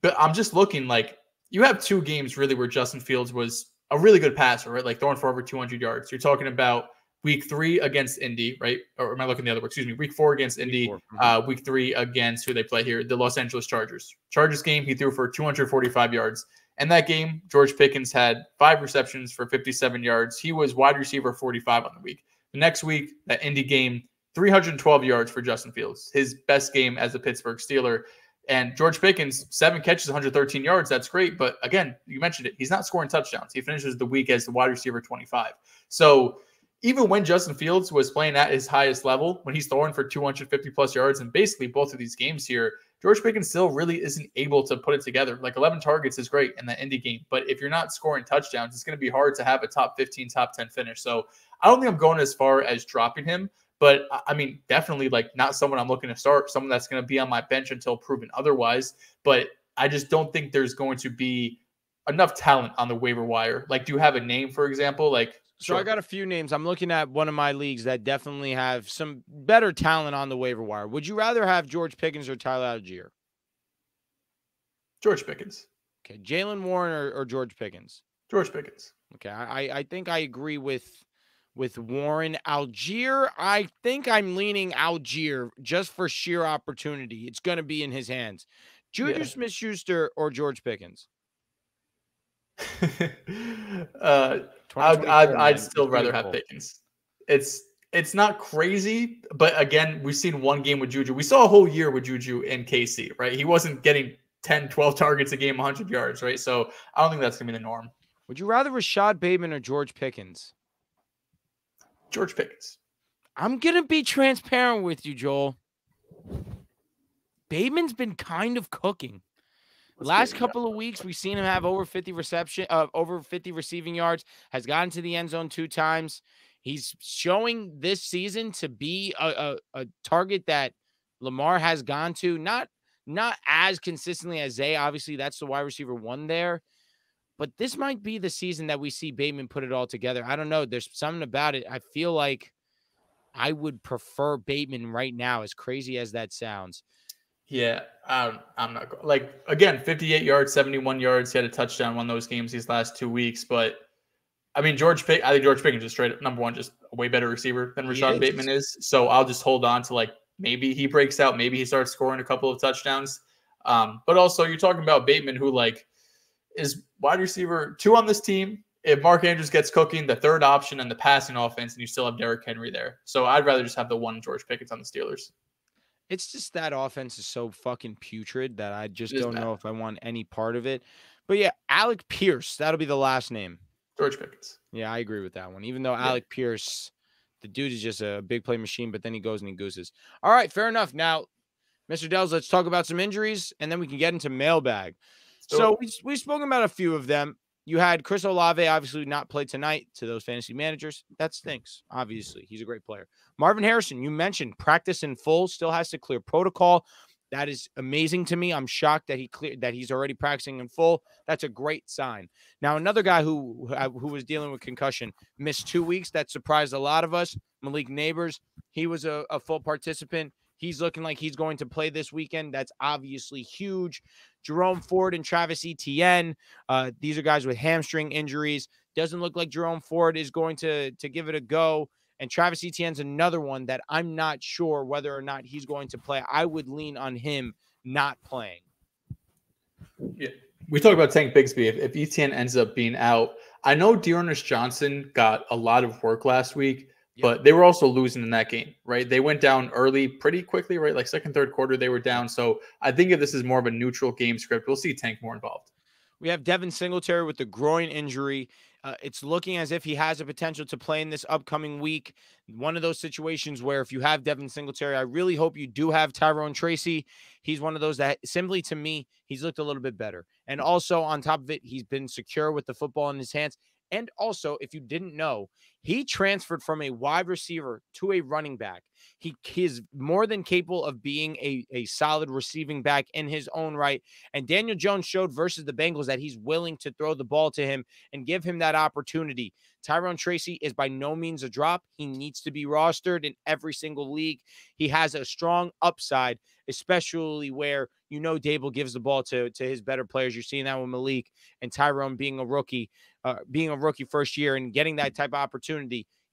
Speaker 2: But I'm just looking like you have two games really where Justin Fields was a really good passer, right? Like throwing for over 200 yards. You're talking about week three against Indy, right? Or am I looking the other way? Excuse me. Week four against Indy. Week, mm-hmm. uh, week three against who they play here, the Los Angeles Chargers. Chargers game, he threw for 245 yards. And that game, George Pickens had five receptions for 57 yards. He was wide receiver 45 on the week. The next week, that Indy game, 312 yards for Justin Fields, his best game as a Pittsburgh Steeler. And George Pickens, seven catches, 113 yards. That's great. But again, you mentioned it. He's not scoring touchdowns. He finishes the week as the wide receiver 25. So even when Justin Fields was playing at his highest level, when he's throwing for 250 plus yards, and basically both of these games here, George Pickens still really isn't able to put it together. Like 11 targets is great in that Indy game, but if you're not scoring touchdowns, it's going to be hard to have a top 15, top 10 finish. So I don't think I'm going as far as dropping him, but I mean, definitely like not someone I'm looking to start, someone that's going to be on my bench until proven otherwise. But I just don't think there's going to be enough talent on the waiver wire. Like, do you have a name, for example? Like,
Speaker 1: so I got a few names. I'm looking at one of my leagues that definitely have some better talent on the waiver wire. Would you rather have George Pickens or Tyler Allgeier?
Speaker 2: George Pickens.
Speaker 1: Okay, Jaylen Warren or, or, George Pickens?
Speaker 2: George Pickens.
Speaker 1: Okay, I I think I agree with with Warren Allgeier. I think I'm leaning Allgeier just for sheer opportunity. It's going to be in his hands. Juju yeah. Smith Schuster or George Pickens?
Speaker 2: uh, I'd, I'd, I'd still rather have Pickens. It's it's not crazy, but again, we've seen one game with Juju. We saw a whole year with Juju in KC, right? He wasn't getting 10, 12 targets a game, 100 yards, right? So I don't think that's going to be the norm.
Speaker 1: Would you rather Rashod Bateman or George Pickens?
Speaker 2: George Pickens.
Speaker 1: I'm going to be transparent with you, Joel. Bateman's been kind of cooking. Last couple of weeks, we've seen him have over 50 reception, uh, over 50 receiving yards. Has gotten to the end zone two times. He's showing this season to be a, a, a target that Lamar has gone to. Not not as consistently as Zay. Obviously, that's the wide receiver one there. But this might be the season that we see Bateman put it all together. I don't know. There's something about it. I feel like I would prefer Bateman right now, as crazy as that sounds.
Speaker 2: Yeah, I'm, I'm not like again, 58 yards, 71 yards. He had a touchdown one of those games these last two weeks. But I mean, George Pick, I think George Pickens is straight number one, just a way better receiver than Rashod is. Bateman is. So I'll just hold on to like maybe he breaks out, maybe he starts scoring a couple of touchdowns. Um, but also you're talking about Bateman, who like is wide receiver two on this team. If Mark Andrews gets cooking, the third option and the passing offense, and you still have Derrick Henry there. So I'd rather just have the one George Pickens on the Steelers.
Speaker 1: It's just that offense is so fucking putrid that I just don't bad. know if I want any part of it. But yeah, Alec Pierce, that'll be the last name.
Speaker 2: George Pickens.
Speaker 1: Yeah, I agree with that one. Even though yeah. Alec Pierce, the dude is just a big play machine, but then he goes and he gooses. All right, fair enough. Now, Mr. Dehls, let's talk about some injuries and then we can get into mailbag. So we, we've spoken about a few of them. You had Chris Olave obviously not play tonight to those fantasy managers. That stinks. Obviously, he's a great player. Marvin Harrison, you mentioned practice in full, still has to clear protocol. That is amazing to me. I'm shocked that he cleared that he's already practicing in full. That's a great sign. Now, another guy who who uh, was dealing with concussion missed two weeks. That surprised a lot of us. Malik Nabers, he was a, a full participant. He's looking like he's going to play this weekend. That's obviously huge. Jerome Ford and Travis Etienne. Uh, these are guys with hamstring injuries. Doesn't look like Jerome Ford is going to to give it a go. And Travis Etienne's another one that I'm not sure whether or not he's going to play. I would lean on him not playing.
Speaker 2: Yeah. We talked about Tank Bigsby. If, if Etienne ends up being out, I know D'Ernest Johnson got a lot of work last week. But they were also losing in that game, right? They went down early pretty quickly, right? Like second, third quarter, they were down. So I think if this is more of a neutral game script, we'll see Tank more involved.
Speaker 1: We have Devin Singletary with the groin injury. Uh, it's looking as if he has a potential to play in this upcoming week. One of those situations where if you have Devin Singletary, I really hope you do have Tyrone Tracy. He's one of those that simply to me, he's looked a little bit better. And also on top of it, he's been secure with the football in his hands. And also, if you didn't know, He transferred from a wide receiver to a running back. He, he is more than capable of being a, a solid receiving back in his own right. And Daniel Jones showed versus the Bengals that he's willing to throw the ball to him and give him that opportunity. Tyrone Tracy is by no means a drop. He needs to be rostered in every single league. He has a strong upside, especially where you know Daboll gives the ball to, to his better players. You're seeing that with Malik and Tyrone being a rookie, uh, being a rookie first year and getting that type of opportunity.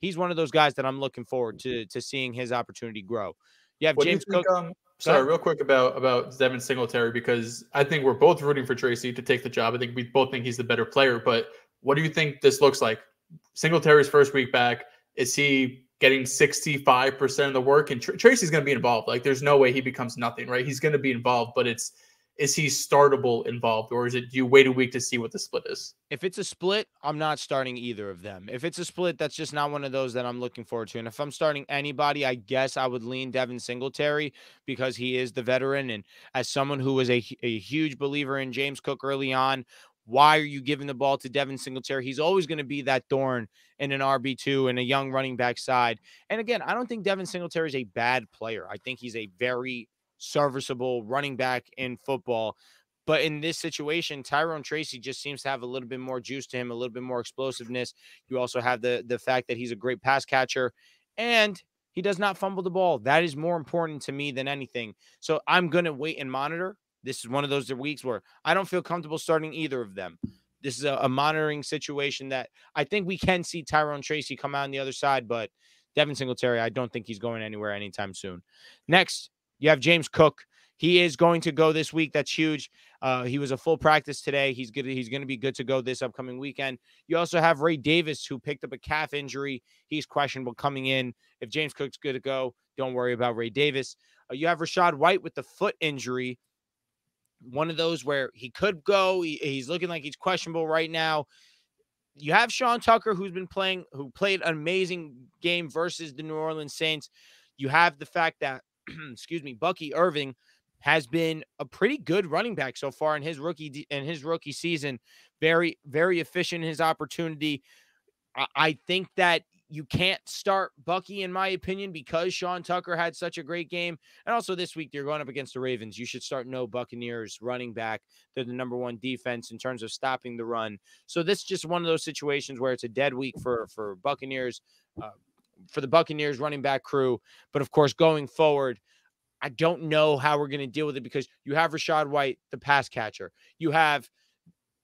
Speaker 1: He's one of those guys that I'm looking forward to to seeing his opportunity grow. You have what James think, Cook. Um,
Speaker 2: sorry, real quick about about Devin Singletary because I think we're both rooting for Tracy to take the job. I think we both think he's the better player. But what do you think this looks like? Singletary's first week back. Is he getting 65% of the work? And Tr- Tracy's going to be involved. Like, there's no way he becomes nothing, right? He's going to be involved, but it's is he startable involved or is it do you wait a week to see what the split is
Speaker 1: if it's a split i'm not starting either of them if it's a split that's just not one of those that i'm looking forward to and if i'm starting anybody i guess i would lean devin singletary because he is the veteran and as someone who was a, a huge believer in james cook early on why are you giving the ball to Devin Singletary? He's always going to be that thorn in an RB2 and a young running back side. And again, I don't think Devin Singletary is a bad player. I think he's a very serviceable running back in football. But in this situation, Tyrone Tracy just seems to have a little bit more juice to him, a little bit more explosiveness. You also have the the fact that he's a great pass catcher and he does not fumble the ball. That is more important to me than anything. So I'm going to wait and monitor. This is one of those weeks where I don't feel comfortable starting either of them. This is a, a monitoring situation that I think we can see Tyrone Tracy come out on the other side, but Devin Singletary, I don't think he's going anywhere anytime soon. Next, you have James Cook. He is going to go this week. That's huge. Uh, he was a full practice today. He's good. He's going to be good to go this upcoming weekend. You also have Ray Davis, who picked up a calf injury. He's questionable coming in. If James Cook's good to go, don't worry about Ray Davis. Uh, you have Rachaad White with the foot injury. One of those where he could go. He, he's looking like he's questionable right now. You have Sean Tucker, who's been playing, who played an amazing game versus the New Orleans Saints. You have the fact that excuse me, Bucky Irving has been a pretty good running back so far in his rookie in his rookie season. Very, very efficient in his opportunity. I, I think that you can't start Bucky, in my opinion, because Sean Tucker had such a great game. And also this week, you're going up against the Ravens. You should start no Buccaneers running back. They're the number one defense in terms of stopping the run. So this is just one of those situations where it's a dead week for for Buccaneers. Uh, for the Buccaneers running back crew. But of course, going forward, I don't know how we're going to deal with it because you have Rachaad White, the pass catcher. You have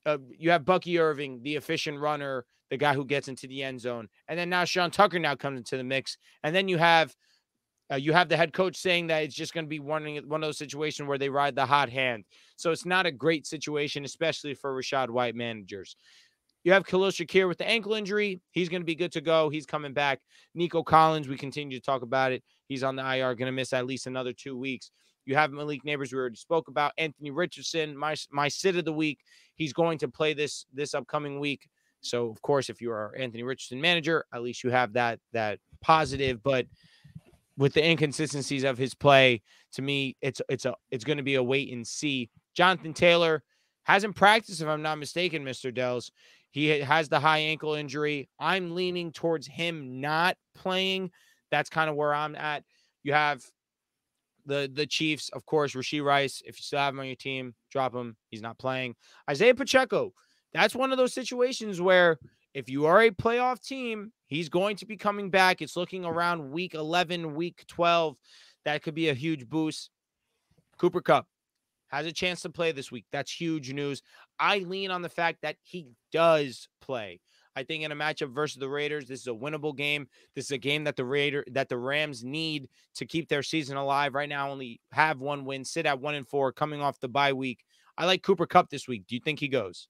Speaker 1: uh, you have Bucky Irving, the efficient runner, the guy who gets into the end zone, and then now Sean Tucker now comes into the mix, and then you have uh, you have the head coach saying that it's just going to be one one of those situations where they ride the hot hand. So it's not a great situation, especially for Rachaad White managers. You have Khalil Shakir with the ankle injury. He's going to be good to go. He's coming back. Nico Collins, we continue to talk about it. He's on the IR, going to miss at least another two weeks. You have Malik Nabers, we already spoke about. Anthony Richardson, my my sit of the week. He's going to play this this upcoming week. So of course, if you are Anthony Richardson manager, at least you have that that positive. But with the inconsistencies of his play, to me, it's it's a it's going to be a wait and see. Jonathan Taylor hasn't practiced, if I'm not mistaken, Mr. Dehls. He has the high ankle injury. I'm leaning towards him not playing. That's kind of where I'm at. You have the the Chiefs, of course, Rashee Rice. If you still have him on your team, drop him. He's not playing. Isaiah Pacheco. That's one of those situations where if you are a playoff team, he's going to be coming back. It's looking around week 11, week 12. That could be a huge boost. Cooper Kupp has a chance to play this week. That's huge news. I lean on the fact that he does play. I think in a matchup versus the Raiders, this is a winnable game. This is a game that the Raider that the Rams need to keep their season alive. Right now, only have one win, sit at one and four, coming off the bye week. I like Cooper Kupp this week. Do you think he goes?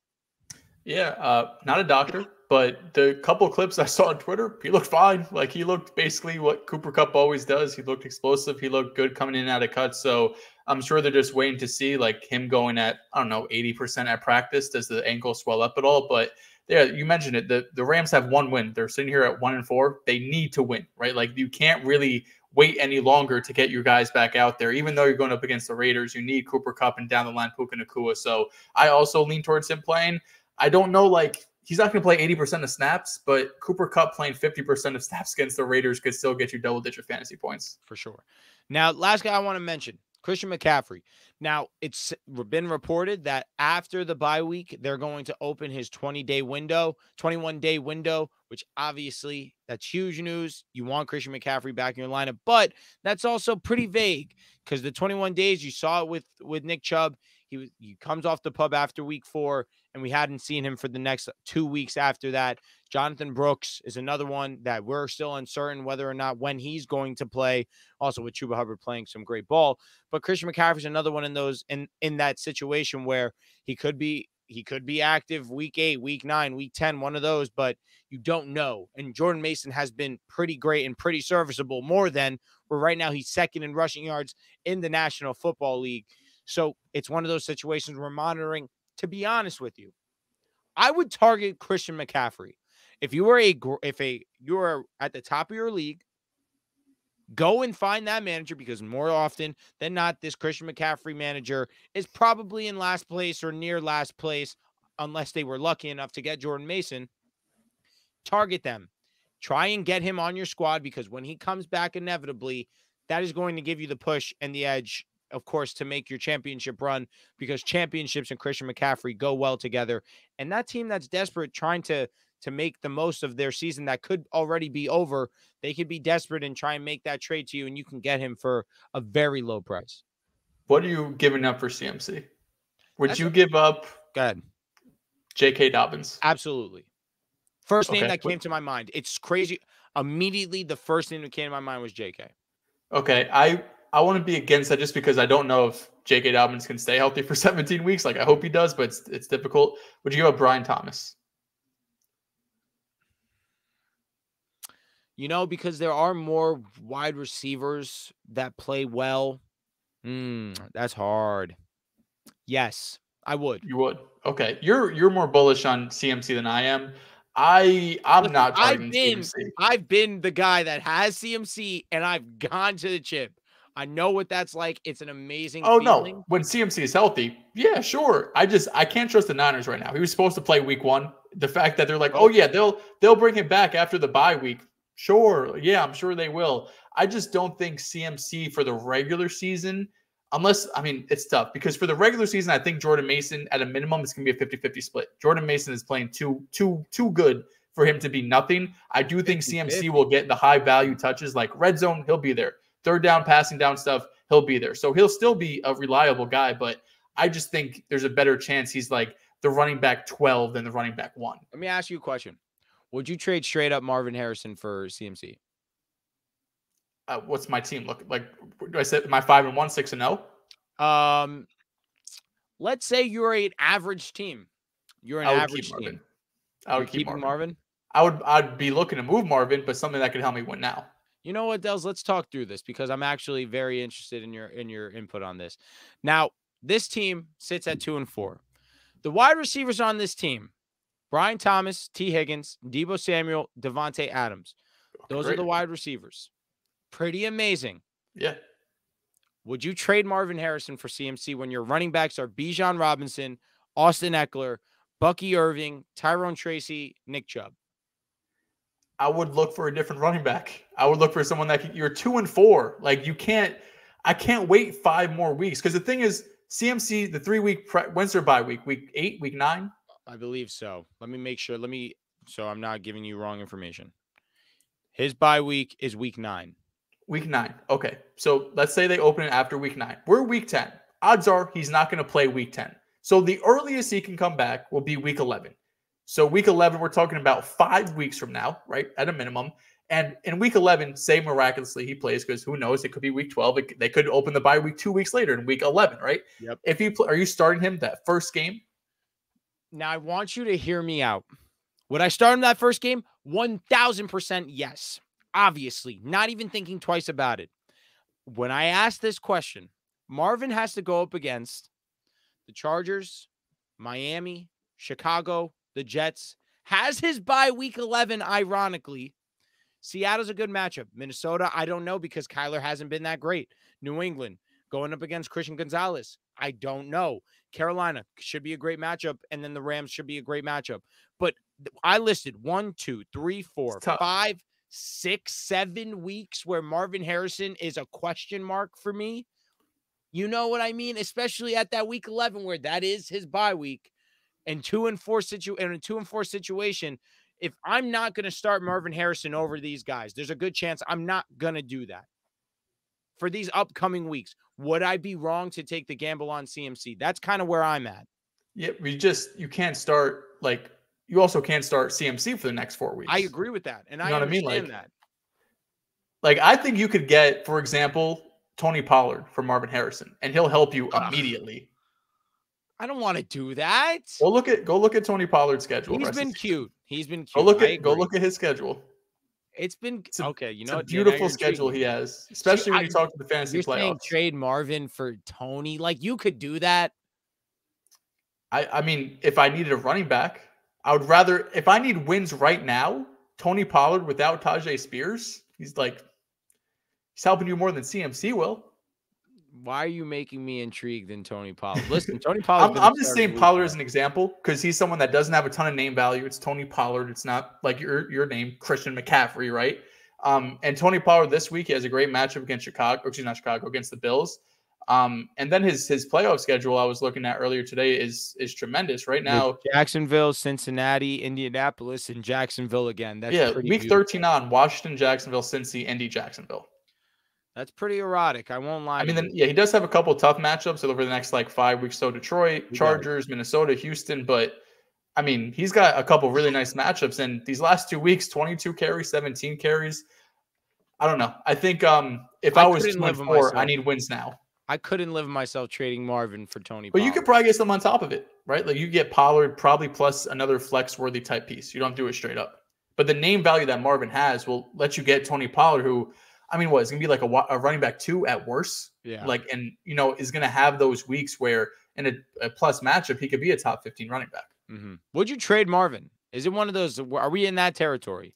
Speaker 2: Yeah, uh, not a doctor, but the couple clips I saw on Twitter, he looked fine. Like he looked basically what Cooper Kupp always does. He looked explosive. He looked good coming in out of cuts. So I'm sure they're just waiting to see like him going at I don't know 80% at practice. Does the ankle swell up at all? But yeah, you mentioned it. The the Rams have one win. They're sitting here at one and four. They need to win, right? Like you can't really wait any longer to get your guys back out there. Even though you're going up against the Raiders, you need Cooper Kupp and down the line Puka Nacua. So I also lean towards him playing. I don't know like he's not going to play 80% of snaps, but Cooper Kupp playing 50% of snaps against the Raiders could still get you double digit fantasy points.
Speaker 1: For sure. Now, last guy I want to mention Christian McCaffrey. Now, it's been reported that after the bye week, they're going to open his 20 day window, 21 day window, which obviously that's huge news. You want Christian McCaffrey back in your lineup, but that's also pretty vague because the 21 days you saw it with with Nick Chubb. He he comes off the PUP after week four and we hadn't seen him for the next two weeks after that. Jonathan Brooks is another one that we're still uncertain whether or not when he's going to play. Also, with Chuba Hubbard playing some great ball, but Christian McCaffrey is another one in those in in that situation where he could be he could be active week eight, week nine, week 10, one of those, but you don't know. And Jordan Mason has been pretty great and pretty serviceable, more than where right now he's second in rushing yards in the National Football League. So it's one of those situations we're monitoring to be honest with you, I would target Christian McCaffrey. If you were a if a you are at the top of your league, go and find that manager because more often than not, this Christian McCaffrey manager is probably in last place or near last place, unless they were lucky enough to get Jordan Mason. Target them. Try and get him on your squad because when he comes back, inevitably, that is going to give you the push and the edge of course, to make your championship run because championships and Christian McCaffrey go well together. And that team that's desperate, trying to to make the most of their season that could already be over, they could be desperate and try and make that trade to you, and you can get him for a very low price.
Speaker 2: What are you giving up for CMC? Would that's you a, give up?
Speaker 1: Go ahead.
Speaker 2: J.K. Dobbins.
Speaker 1: Absolutely. First name okay. that came to my mind. It's crazy. Immediately, the first name that came to my mind was J.K.
Speaker 2: Okay, I I want to be against that just because I don't know if J.K. Dobbins can stay healthy for 17 weeks. Like I hope he does, but it's it's difficult. Would you go with Brian Thomas?
Speaker 1: You know, because there are more wide receivers that play well. Mm, that's hard. Yes, I would.
Speaker 2: You would. Okay, you're you're more bullish on CMC than I am. I I'm not.
Speaker 1: I've been
Speaker 2: CMC.
Speaker 1: I've been the guy that has CMC, and I've gone to the chip. I know what that's like. It's an amazing.
Speaker 2: Oh
Speaker 1: feeling.
Speaker 2: no, when CMC is healthy, yeah, sure. I just I can't trust the Niners right now. He was supposed to play Week One. The fact that they're like, oh, oh. yeah, they'll they'll bring him back after the bye week. Sure, yeah, I'm sure they will. I just don't think CMC for the regular season, unless I mean it's tough because for the regular season, I think Jordan Mason at a minimum is gonna be a 50-50 split. Jordan Mason is playing too too too good for him to be nothing. I do think CMC will get the high value touches like red zone. He'll be there third down, passing down stuff, he'll be there. So he'll still be a reliable guy, but I just think there's a better chance he's like the running back 12 than the running back one.
Speaker 1: Let me ask you a question. Would you trade straight up Marvin Harrison for CMC?
Speaker 2: Uh, what's my team look like? Do I say my five and one, six and zero?
Speaker 1: Oh? Um, let's say you're an average team. You're an average team.
Speaker 2: I would keep Marvin. Marvin. I would. I'd be looking to move Marvin, but something that could help me win now.
Speaker 1: You know what, Dehls? Let's talk through this because I'm actually very interested in your in your input on this. Now, this team sits at two and four. The wide receivers on this team: Brian Thomas, Tee Higgins, Deebo Samuel, Davante Adams. Oh, those Great. are the wide receivers. Pretty amazing.
Speaker 2: Yeah.
Speaker 1: Would you trade Marvin Harrison for CMC when your running backs are Bijan Robinson, Austin Ekeler, Bucky Irving, Tyrone Tracy, Nick Chubb?
Speaker 2: I would look for a different running back. I would look for someone that can, you're two and four. Like you can't, I can't wait five more weeks because the thing is, CMC the three week pre- when's their bye week? Week eight, week nine.
Speaker 1: I believe so. Let me make sure. Let me so I'm not giving you wrong information. His bye week is week nine.
Speaker 2: Week nine. Okay. So let's say they open it after week nine. We're week 10. Odds are he's not going to play week 10. So the earliest he can come back will be week 11. So week 11, we're talking about five weeks from now, right? At a minimum. And in week 11, say miraculously he plays because who knows? It could be week 12. It, they could open the bye week two weeks later in week 11, right?
Speaker 1: Yep.
Speaker 2: If you play, are you starting him that first game?
Speaker 1: Now I want you to hear me out. Would I start him that first game? 1000% yes. Obviously, not even thinking twice about it. When I ask this question, Marvin has to go up against the Chargers, Miami, Chicago, the Jets, has his bye week 11, ironically. Seattle's a good matchup. Minnesota, I don't know because Kyler hasn't been that great. New England going up against Christian Gonzalez. I don't know. Carolina should be a great matchup, and then the Rams should be a great matchup. But I listed one, two, three, four, five, six, seven weeks where Marvin Harrison is a question mark for me. You know what I mean? Especially at that week 11 where that is his bye week and two and four situ in a two and four situation. If I'm not going to start Marvin Harrison over these guys, there's a good chance I'm not going to do that for these upcoming weeks. Would I be wrong to take the gamble on CMC? That's kind of where I'm at.
Speaker 2: Yeah, we just you can't start like you also can't start CMC for the next four weeks.
Speaker 1: I agree with that, and you know I understand I mean? like, that.
Speaker 2: Like I think you could get, for example, Tony Pollard from Marvin Harrison, and he'll help you immediately.
Speaker 1: I don't want to do that.
Speaker 2: Go look at go look at Tony Pollard's schedule.
Speaker 1: He's been cute. He's been cute.
Speaker 2: Go look at go look at his schedule.
Speaker 1: It's been it's a, okay. You know,
Speaker 2: a beautiful schedule he has, especially when you talk to the fantasy you're playoffs.
Speaker 1: trade Marvin for Tony, like you could do that.
Speaker 2: I I mean, if I needed a running back, I would rather if I need wins right now, Tony Pollard without Tyjae Spears, he's like he's helping you more than CMC will.
Speaker 1: Why are you making me intrigued in Tony Pollard? Listen, Tony Pollard.
Speaker 2: I'm, I'm just saying Pollard as an example because he's someone that doesn't have a ton of name value. It's Tony Pollard. It's not like your your name, Christian McCaffrey, right? Um, and Tony Pollard this week he has a great matchup against Chicago, or excuse me, not Chicago, against the Bills. Um, and then his his playoff schedule I was looking at earlier today is is tremendous. Right now,
Speaker 1: With Jacksonville, Cincinnati, Indianapolis, and Jacksonville again. That's
Speaker 2: yeah, week beautiful. 13 on Washington, Jacksonville, Cincy, Indy, Jacksonville.
Speaker 1: That's pretty erotic. I won't lie.
Speaker 2: I mean, then, yeah, he does have a couple tough matchups over the next like five weeks. So Detroit, Chargers, Minnesota, Houston, but I mean, he's got a couple really nice matchups. And these last two weeks, 22 carries, 17 carries. I don't know. I think um if I, I was 24, I need wins now.
Speaker 1: I couldn't live myself trading Marvin for Tony.
Speaker 2: But Pollard. you could probably get some on top of it, right? Like you get Pollard probably plus another flex worthy type piece. You don't have to do it straight up. But the name value that Marvin has will let you get Tony Pollard, who, I mean, what is going to be like a, a, running back two at worst?
Speaker 1: Yeah.
Speaker 2: Like, and you know, is going to have those weeks where in a, a, plus matchup he could be a top fifteen running back.
Speaker 1: Mm-hmm. Would you trade Marvin? Is it one of those? Are we in that territory?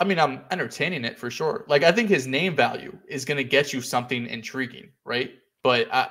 Speaker 2: I mean, I'm entertaining it for sure. Like, I think his name value is going to get you something intriguing, right? but I,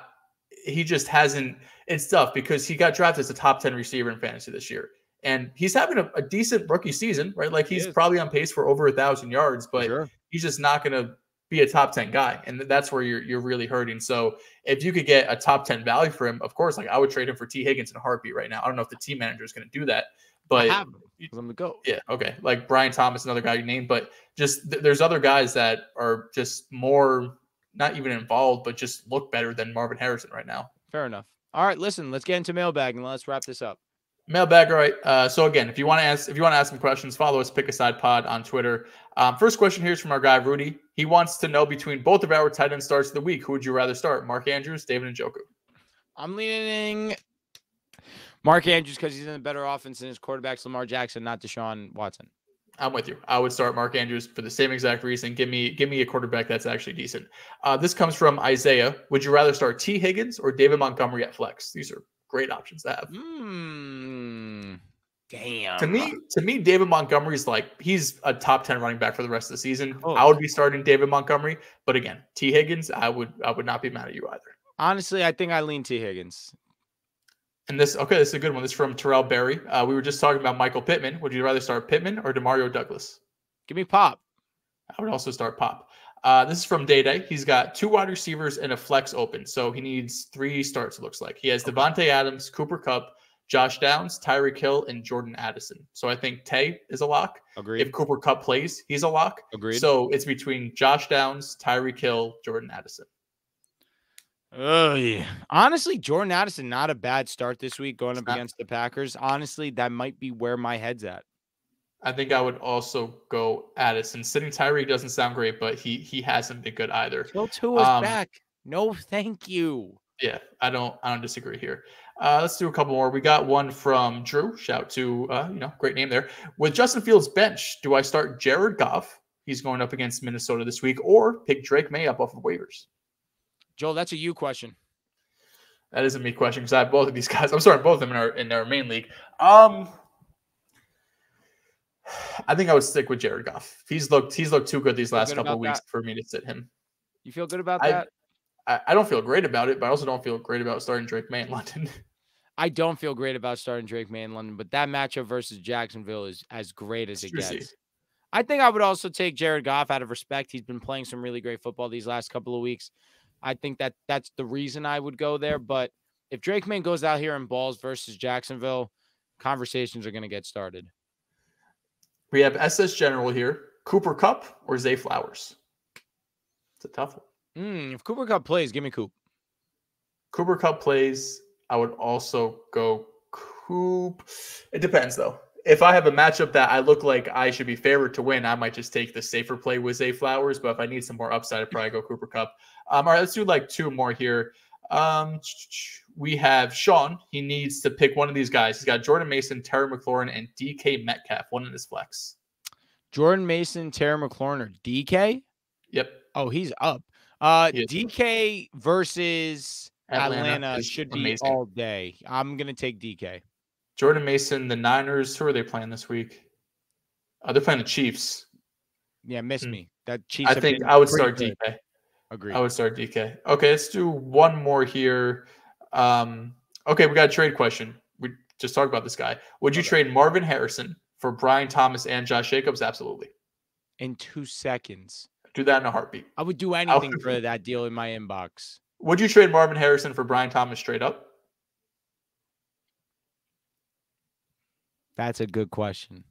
Speaker 2: he just hasn't. It's tough because he got drafted as a top 10 receiver in fantasy this year. And he's having a, a decent rookie season, right? Like he's he probably on pace for over a thousand yards, but sure. He's just not going to be a top 10 guy. And that's where you're you're really hurting. So if you could get a top 10 value for him, of course, like I would trade him for Tee Higgins in a heartbeat right now. I don't know if the team manager is going to do that, but
Speaker 1: I I'm the go.
Speaker 2: Yeah, okay. Like Brian Thomas, another guy you named, but just th- there's other guys that are just more not even involved, but just look better than Marvin Harrison right now.
Speaker 1: Fair enough. All right, listen, let's get into mailbag and let's wrap this up.
Speaker 2: Mailbag, all right. Uh, so again, if you want to ask, if you want to ask some questions, follow us, Pick a Side Pod on Twitter. Um, first question here is from our guy Rudy. He wants to know between both of our tight end starts of the week, who would you rather start, Mark Andrews, David and Njoku?
Speaker 1: I'm leaning Mark Andrews because he's in a better offense than his quarterbacks, Lamar Jackson, not Deshaun Watson.
Speaker 2: I'm with you. I would start Mark Andrews for the same exact reason. Give me give me a quarterback that's actually decent. Uh, this comes from Isaiah. Would you rather start Tee Higgins or David Montgomery at flex? These are great options to have.
Speaker 1: Mm, damn.
Speaker 2: To me, to me, David Montgomery's like he's a top ten running back for the rest of the season. Oh. I would be starting David Montgomery, but again, Tee Higgins, I would I would not be mad at you either.
Speaker 1: Honestly, I think I lean Tee Higgins.
Speaker 2: And this, okay, this is a good one. This is from Terrell Berry. Uh, we were just talking about Michael Pittman. Would you rather start Pittman or Demario Douglas?
Speaker 1: Give me Pop.
Speaker 2: I would also start Pop. Uh, this is from Day Day. He's got two wide receivers and a flex open, so he needs three starts. It looks like he has Davante Adams, Cooper Kupp, Josh Downs, Tyreek Hill, and Jordan Addison. So I think Tay is a lock.
Speaker 1: Agreed.
Speaker 2: If Cooper Kupp plays, he's a lock.
Speaker 1: Agreed.
Speaker 2: So it's between Josh Downs, Tyreek Hill, Jordan Addison.
Speaker 1: Oh yeah. Honestly, Jordan Addison not a bad start this week going up against the Packers. Honestly, that might be where my head's at.
Speaker 2: I think I would also go Addison. Sitting Tyreek doesn't sound great, but he he hasn't been good either.
Speaker 1: Phil Tua's um, back. No, thank you.
Speaker 2: Yeah, I don't I don't disagree here. Uh, let's do a couple more. We got one from Drew. Shout to uh, you know, great name there. With Justin Fields bench, do I start Jared Goff? He's going up against Minnesota this week, or pick Drake Maye up off of waivers.
Speaker 1: Joel, that's a you question.
Speaker 2: That is a me question because I have both of these guys. I'm sorry, both of them in our in our main league. Um, I think I would stick with Jared Goff. He's looked he's looked too good these last couple weeks that? for me to sit him.
Speaker 1: You feel good about that?
Speaker 2: I, I, don't feel great about it, but I also don't feel great about starting Drake Maye in London.
Speaker 1: I don't feel great about starting Drake Maye in London, but that matchup versus Jacksonville is as great as it gets. I think I would also take Jared Goff out of respect. He's been playing some really great football these last couple of weeks. I think that that's the reason I would go there. But if Drake Maye goes out here and balls versus Jacksonville, conversations are going to get started.
Speaker 2: We have SS General here. Cooper Kupp or Zay Flowers? It's a tough one.
Speaker 1: Mm, if Cooper Kupp plays, give me Coop.
Speaker 2: Cooper Kupp plays. I would also go Coop. It depends though. If I have a matchup that I look like I should be favored to win, I might just take the safer play with Zay Flowers. But if I need some more upside, I'd probably go Cooper Kupp. Um, all right, let's do like two more here. Um, we have Sean. He needs to pick one of these guys. He's got Jordan Mason, Terry McLaurin, and DK Metcalf. One in his flex.
Speaker 1: Jordan Mason, Terry McLaurin, or DK?
Speaker 2: Yep.
Speaker 1: Oh, he's up. Uh, DK versus Atlanta, Atlanta should be amazing. all day. I'm gonna take DK.
Speaker 2: Jordan Mason, the Niners. Who are they playing this week? Oh, they're playing the Chiefs.
Speaker 1: Yeah, miss hmm. me. That Chiefs.
Speaker 2: I think I would start good. DK.
Speaker 1: Agree.
Speaker 2: I would start DK. Okay, let's do one more here. Um, okay, we got a trade question. We just talked about this guy. Would you okay. trade Marvin Harrison for Brian Thomas and Josh Jacobs? Absolutely.
Speaker 1: In two seconds.
Speaker 2: Do that in a heartbeat.
Speaker 1: I would do anything I'll... for that deal in my inbox.
Speaker 2: Would you trade Marvin Harrison for Brian Thomas straight up?
Speaker 1: That's a good question.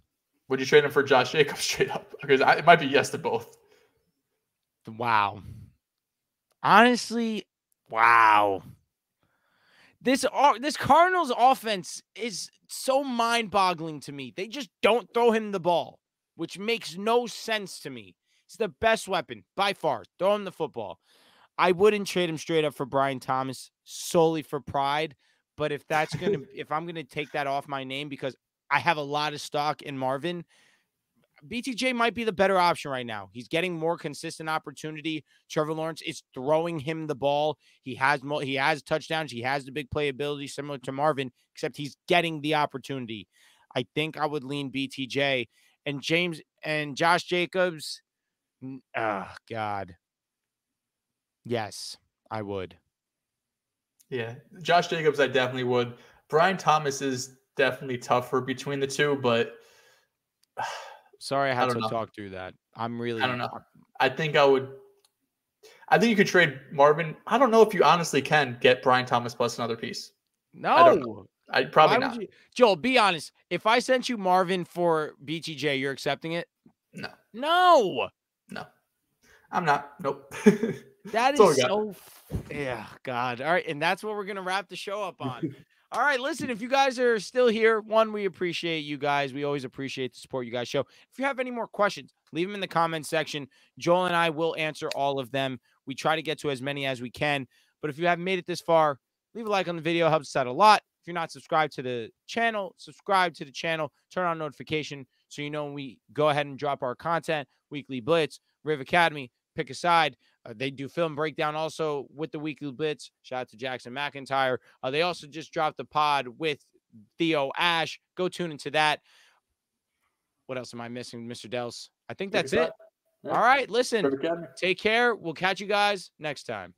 Speaker 2: Would you trade him for Josh Jacobs straight up? Because I, it might be yes to both.
Speaker 1: Wow. Honestly, wow. This this Cardinals offense is so mind-boggling to me. They just don't throw him the ball, which makes no sense to me. It's the best weapon by far. Throw him the football. I wouldn't trade him straight up for Brian Thomas solely for pride. But if that's gonna, if I'm gonna take that off my name because I have a lot of stock in Marvin, BTJ might be the better option right now. He's getting more consistent opportunity. Trevor Lawrence is throwing him the ball. He has mo- he has touchdowns. He has the big playability similar to Marvin, except he's getting the opportunity. I think I would lean BTJ and James and Josh Jacobs. Oh God, Yes, I would.
Speaker 2: Yeah, Josh Jacobs, I definitely would. Brian Thomas is definitely tougher between the two, but
Speaker 1: sorry I had I to know. talk through that. I'm really
Speaker 2: I don't know. I think I would I think you could trade Marvin. I don't know if you honestly can get Brian Thomas plus another piece.
Speaker 1: No.
Speaker 2: I, I probably not.
Speaker 1: You, Joel, be honest. If I sent you Marvin for BTJ, you're accepting it?
Speaker 2: No.
Speaker 1: No.
Speaker 2: No. I'm not. Nope.
Speaker 1: That is so. Yeah, God. All right, and that's what we're gonna wrap the show up on. All right, listen, if you guys are still here, one, we appreciate you guys. We always appreciate the support you guys show. If you have any more questions, leave them in the comment section. Joel and I will answer all of them. We try to get to as many as we can. But if you haven't made it this far, leave a like on the video. Helps us out a lot. If you're not subscribed to the channel, subscribe to the channel, turn on notification so you know when we go ahead and drop our content, weekly blitz, Riv Academy, pick a side. Uh, they do film breakdown also with the weekly blitz. Shout out to Jackson McIntyre. Uh, they also just dropped the pod with Theo Ash. Go tune into that. What else am I missing, Mr. Dehls? I think that's it. All right, listen. Take care. We'll catch you guys next time.